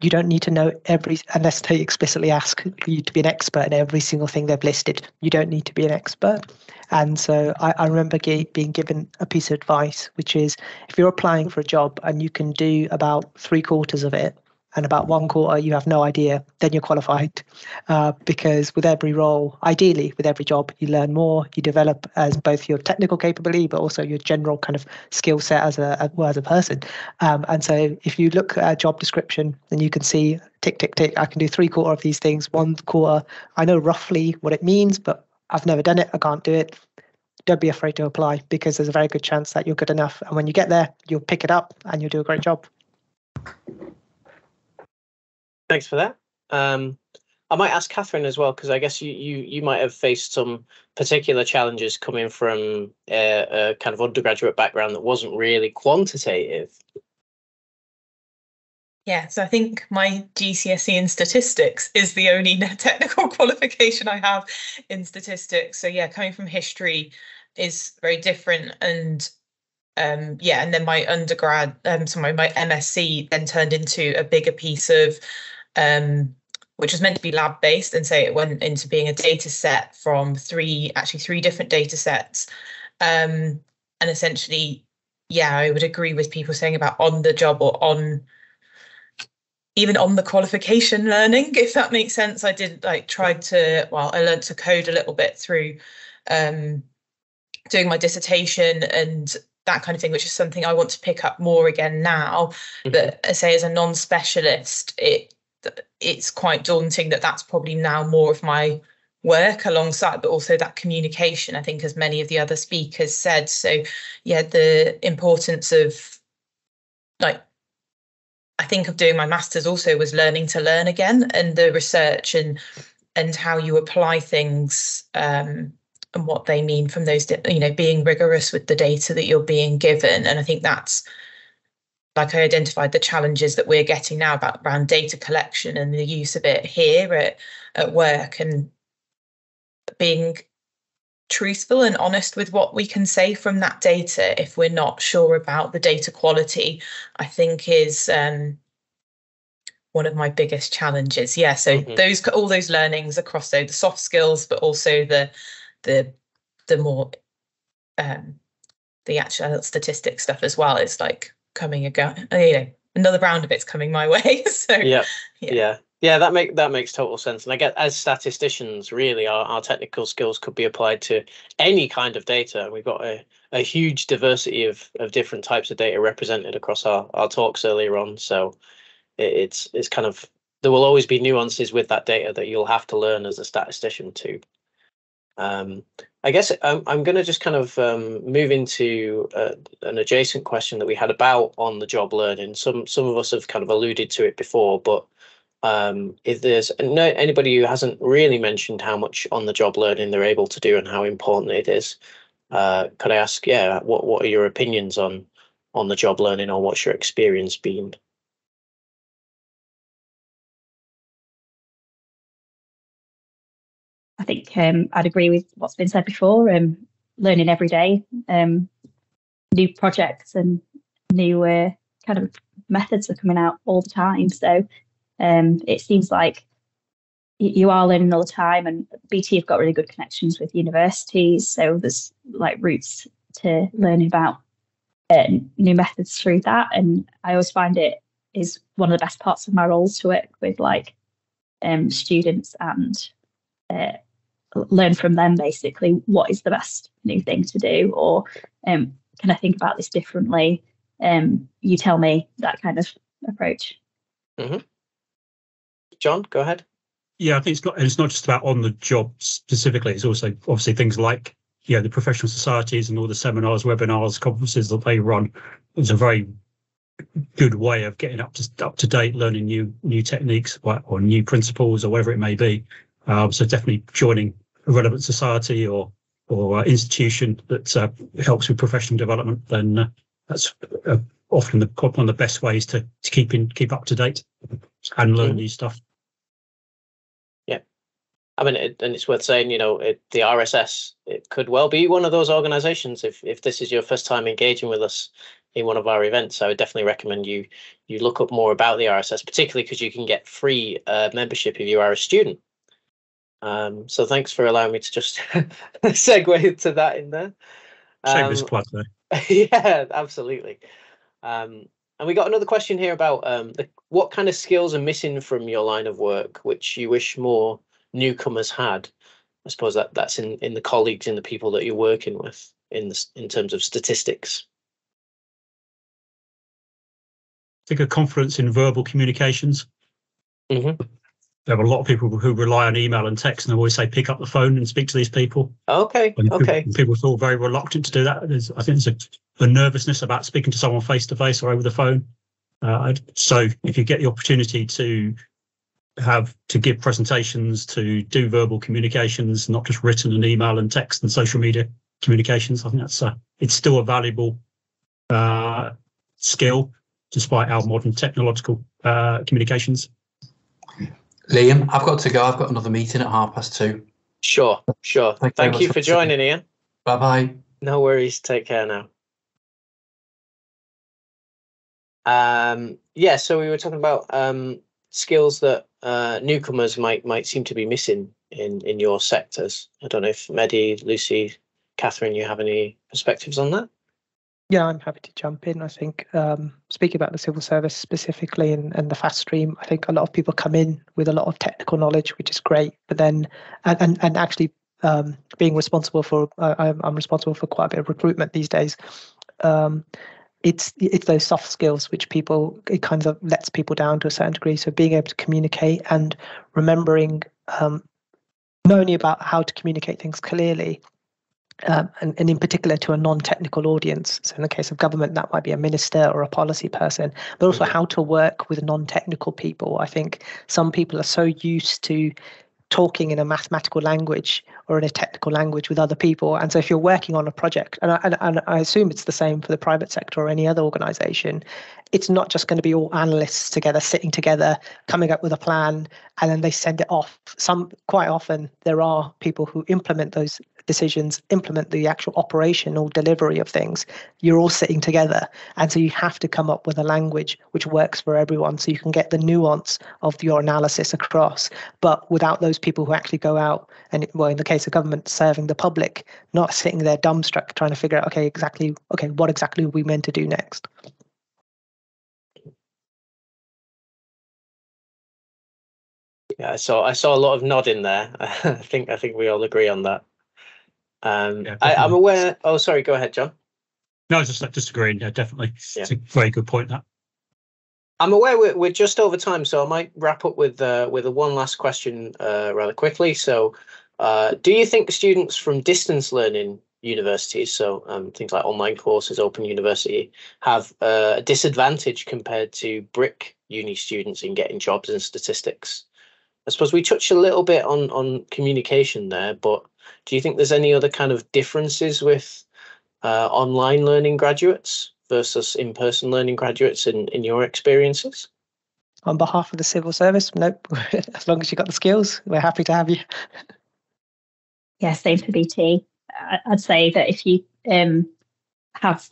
you don't need to know every, unless they explicitly ask you to be an expert in every single thing they've listed. You don't need to be an expert. And so I, I remember ge- being given a piece of advice, which is if you're applying for a job and you can do about three quarters of it, and about one quarter you have no idea, then you're qualified. Uh, because with every role, ideally with every job, you learn more, you develop as both your technical capability, but also your general kind of skill set as a well, as a person. Um, and so if you look at a job description, then you can see tick tick tick. I can do three quarter of these things. One quarter, I know roughly what it means, but I've never done it. I can't do it. Don't be afraid to apply because there's a very good chance that you're good enough. And when you get there, you'll pick it up and you'll do a great job. Thanks for that. Um, I might ask Catherine as well because I guess you, you you might have faced some particular challenges coming from a, a kind of undergraduate background that wasn't really quantitative. Yeah, so I think my GCSE in statistics is the only (laughs) technical qualification I have in statistics. So yeah, coming from history is very different and um yeah, and then my undergrad um so my, my MSc then turned into a bigger piece of um which was meant to be lab based and so it went into being a data set from three actually three different data sets. Um and essentially yeah i would agree with people saying about on the job or on even on the qualification learning if that makes sense. I did like tried to well i learned to code a little bit through um doing my dissertation and that kind of thing which is something i want to pick up more again now. But I say as a non-specialist it it's quite daunting that that's probably now more of my work alongside but also that communication i think as many of the other speakers said. So yeah the importance of like i think of doing my masters also was learning to learn again and the research and and how you apply things um and what they mean from those you know being rigorous with the data that you're being given. And i think that's like I identified the challenges that we're getting now about around data collection and the use of it here at, at work and being truthful and honest with what we can say from that data if we're not sure about the data quality, I think is um, one of my biggest challenges. Yeah, so Mhm. those all those learnings across so the soft skills, but also the the the more um, the actual statistics stuff as well is like coming again. You know, another round of it's coming my (laughs) way. so Yeah, Yeah. yeah, yeah. That make that makes total sense. And I get as statisticians, really, our, our technical skills could be applied to any kind of data. We've got a, a huge diversity of of different types of data represented across our our talks earlier on. So it, it's it's kind of there will always be nuances with that data that you'll have to learn as a statistician too. Um, I guess I'm, I'm going to just kind of um, move into uh, an adjacent question that we had about on the job learning. Some some of us have kind of alluded to it before, but um, if there's no anybody who hasn't really mentioned how much on the job learning they're able to do and how important it is, uh, could I ask, yeah, what what are your opinions on on the job learning or what's your experience been? I think um, I'd agree with what's been said before. Um, learning every day, um, new projects and new uh, kind of methods are coming out all the time. So um, it seems like you are learning all the time, and BT have got really good connections with universities. So there's like routes to learning about uh, new methods through that. And I always find it is one of the best parts of my roles to work with like um, students and uh, learn from them basically what is the best new thing to do or um, can I think about this differently? Um, you tell me that kind of approach. Mm-hmm. John, go ahead. Yeah, I think it's not. It's not just about on the job specifically. It's also obviously things like you know the professional societies and all the seminars, webinars, conferences that they run. It's a very good way of getting up to up to date, learning new new techniques or, or new principles or whatever it may be. Um, so definitely joining a relevant society or or uh, institution that uh, helps with professional development, then uh, that's uh, often the, one of the best ways to, to keep in keep up to date and learn mm-hmm. new stuff. Yeah, I mean, it, and it's worth saying, you know, it, the RSS it could well be one of those organisations. If if this is your first time engaging with us in one of our events, I would definitely recommend you you look up more about the RSS, particularly because you can get free uh, membership if you are a student. Um, so thanks for allowing me to just (laughs) segue into that in there. Shameless um, plug though. (laughs) yeah, absolutely. Um, and we got another question here about um, the, what kind of skills are missing from your line of work, which you wish more newcomers had. I suppose that that's in, in the colleagues and the people that you're working with in the, in terms of statistics. I think a confidence in verbal communications. Mm-hmm there are a lot of people who rely on email and text and they always say pick up the phone and speak to these people. Okay. And okay. People, people feel very reluctant to do that. There's, I think there's a, a, nervousness about speaking to someone face to face or over the phone. Uh, so if you get the opportunity to have to give presentations, to do verbal communications, not just written and email and text and social media communications, I think that's a, it's still a valuable uh, skill despite our modern technological uh, communications. Liam, I've got to go. I've got another meeting at half past two. Sure, sure. Thank, Thank you for joining, Ian. Bye bye. No worries. Take care now. Um, yeah, so we were talking about um, skills that uh, newcomers might might seem to be missing in in your sectors. I don't know if Mehdi, Lucy, Catherine, you have any perspectives on that? Yeah, I'm happy to jump in. I think um, speaking about the civil service specifically and, and the fast stream, I think a lot of people come in with a lot of technical knowledge, which is great. But then, and and, and actually um, being responsible for, uh, I'm, I'm responsible for quite a bit of recruitment these days. Um, it's it's those soft skills which people it kind of lets people down to a certain degree. So being able to communicate and remembering um, not only about how to communicate things clearly, um, and, and in particular to a non-technical audience. So in the case of government, that might be a minister or a policy person, but also mm-hmm. how to work with non-technical people. I think some people are so used to talking in a mathematical language or in a technical language with other people. And so if you're working on a project, and I, and, and I assume it's the same for the private sector or any other organization, it's not just going to be all analysts together, sitting together, coming up with a plan, and then they send it off. Some quite often there are people who implement those decisions, implement the actual operational delivery of things, you're all sitting together. And so you have to come up with a language which works for everyone so you can get the nuance of your analysis across. But without those people who actually go out and, well, in the case of government, serving the public, not sitting there dumbstruck trying to figure out, okay, exactly, okay, what exactly are we meant to do next? Yeah, I saw I saw a lot of nodding there. (laughs) I think I think we all agree on that. Um, yeah, I, am aware. Oh, sorry. Go ahead, John. No, just just disagreeing. Yeah, definitely. Yeah. It's a very good point. That. I'm aware we're, we're just over time, so I might wrap up with uh, with a one last question uh, rather quickly. So, uh, do you think students from distance learning universities, so um, things like online courses, Open University, have uh, a disadvantage compared to brick uni students in getting jobs in statistics? I suppose we touched a little bit on on communication there, but do you think there's any other kind of differences with uh, online learning graduates versus in-person learning graduates in, in your experiences? On behalf of the civil service, nope. (laughs) as long as you've got the skills, we're happy to have you. Yeah, same for BT. I'd say that if you um, have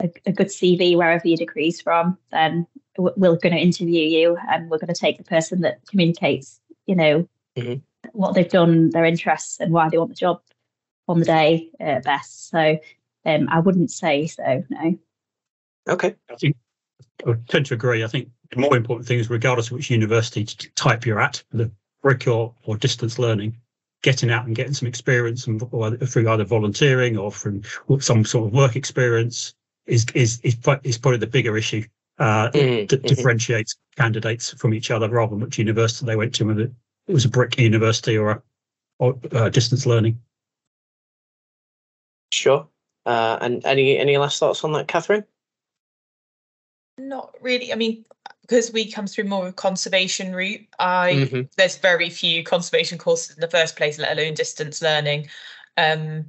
a, a, good CV wherever your degree's from, then we're going to interview you and we're going to take the person that communicates, you know, mm-hmm. what they've done, their interests, and why they want the job on the day uh, best. So um, I wouldn't say so, no. Okay. I think I tend to agree. I think the more important thing is, regardless of which university type you're at, the brick or, or distance learning, getting out and getting some experience and through either volunteering or from some sort of work experience is is is, is probably the bigger issue uh, mm-hmm. that differentiates candidates from each other rather than which university they went to, whether it was a brick university or a or, uh, distance learning. Sure. Uh, and any any last thoughts on that, Catherine? Not really. I mean, because we come through more of a conservation route, I mm-hmm. there's very few conservation courses in the first place, let alone distance learning. Um,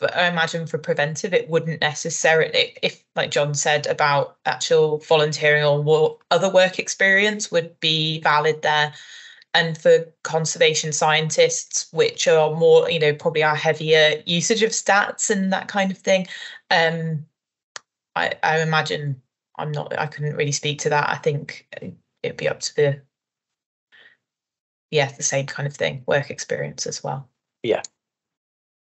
but I imagine for preventive, it wouldn't necessarily, if like John said about actual volunteering or other work experience, would be valid there. And for conservation scientists, which are more, you know, probably our heavier usage of stats and that kind of thing, um, I, I imagine I'm not, I couldn't really speak to that. I think it'd be up to the, yeah, the same kind of thing, work experience as well. Yeah.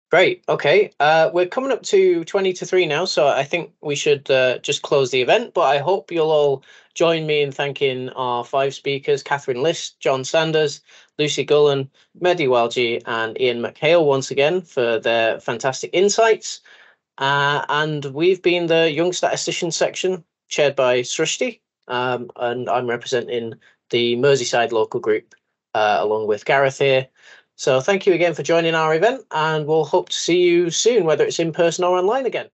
Great. Okay. Uh, we're coming up to 20 to 3 now, so I think we should uh, just close the event. But I hope you'll all join me in thanking our five speakers Catherine List, John Sanders, Lucy Gullen, Mehdi Walji, and Ian McHale once again for their fantastic insights. Uh, and we've been the Young Statistician section chaired by Srishti, um, and I'm representing the Merseyside local group uh, along with Gareth here. So thank you again for joining our event, and we'll hope to see you soon, whether it's in person or online again.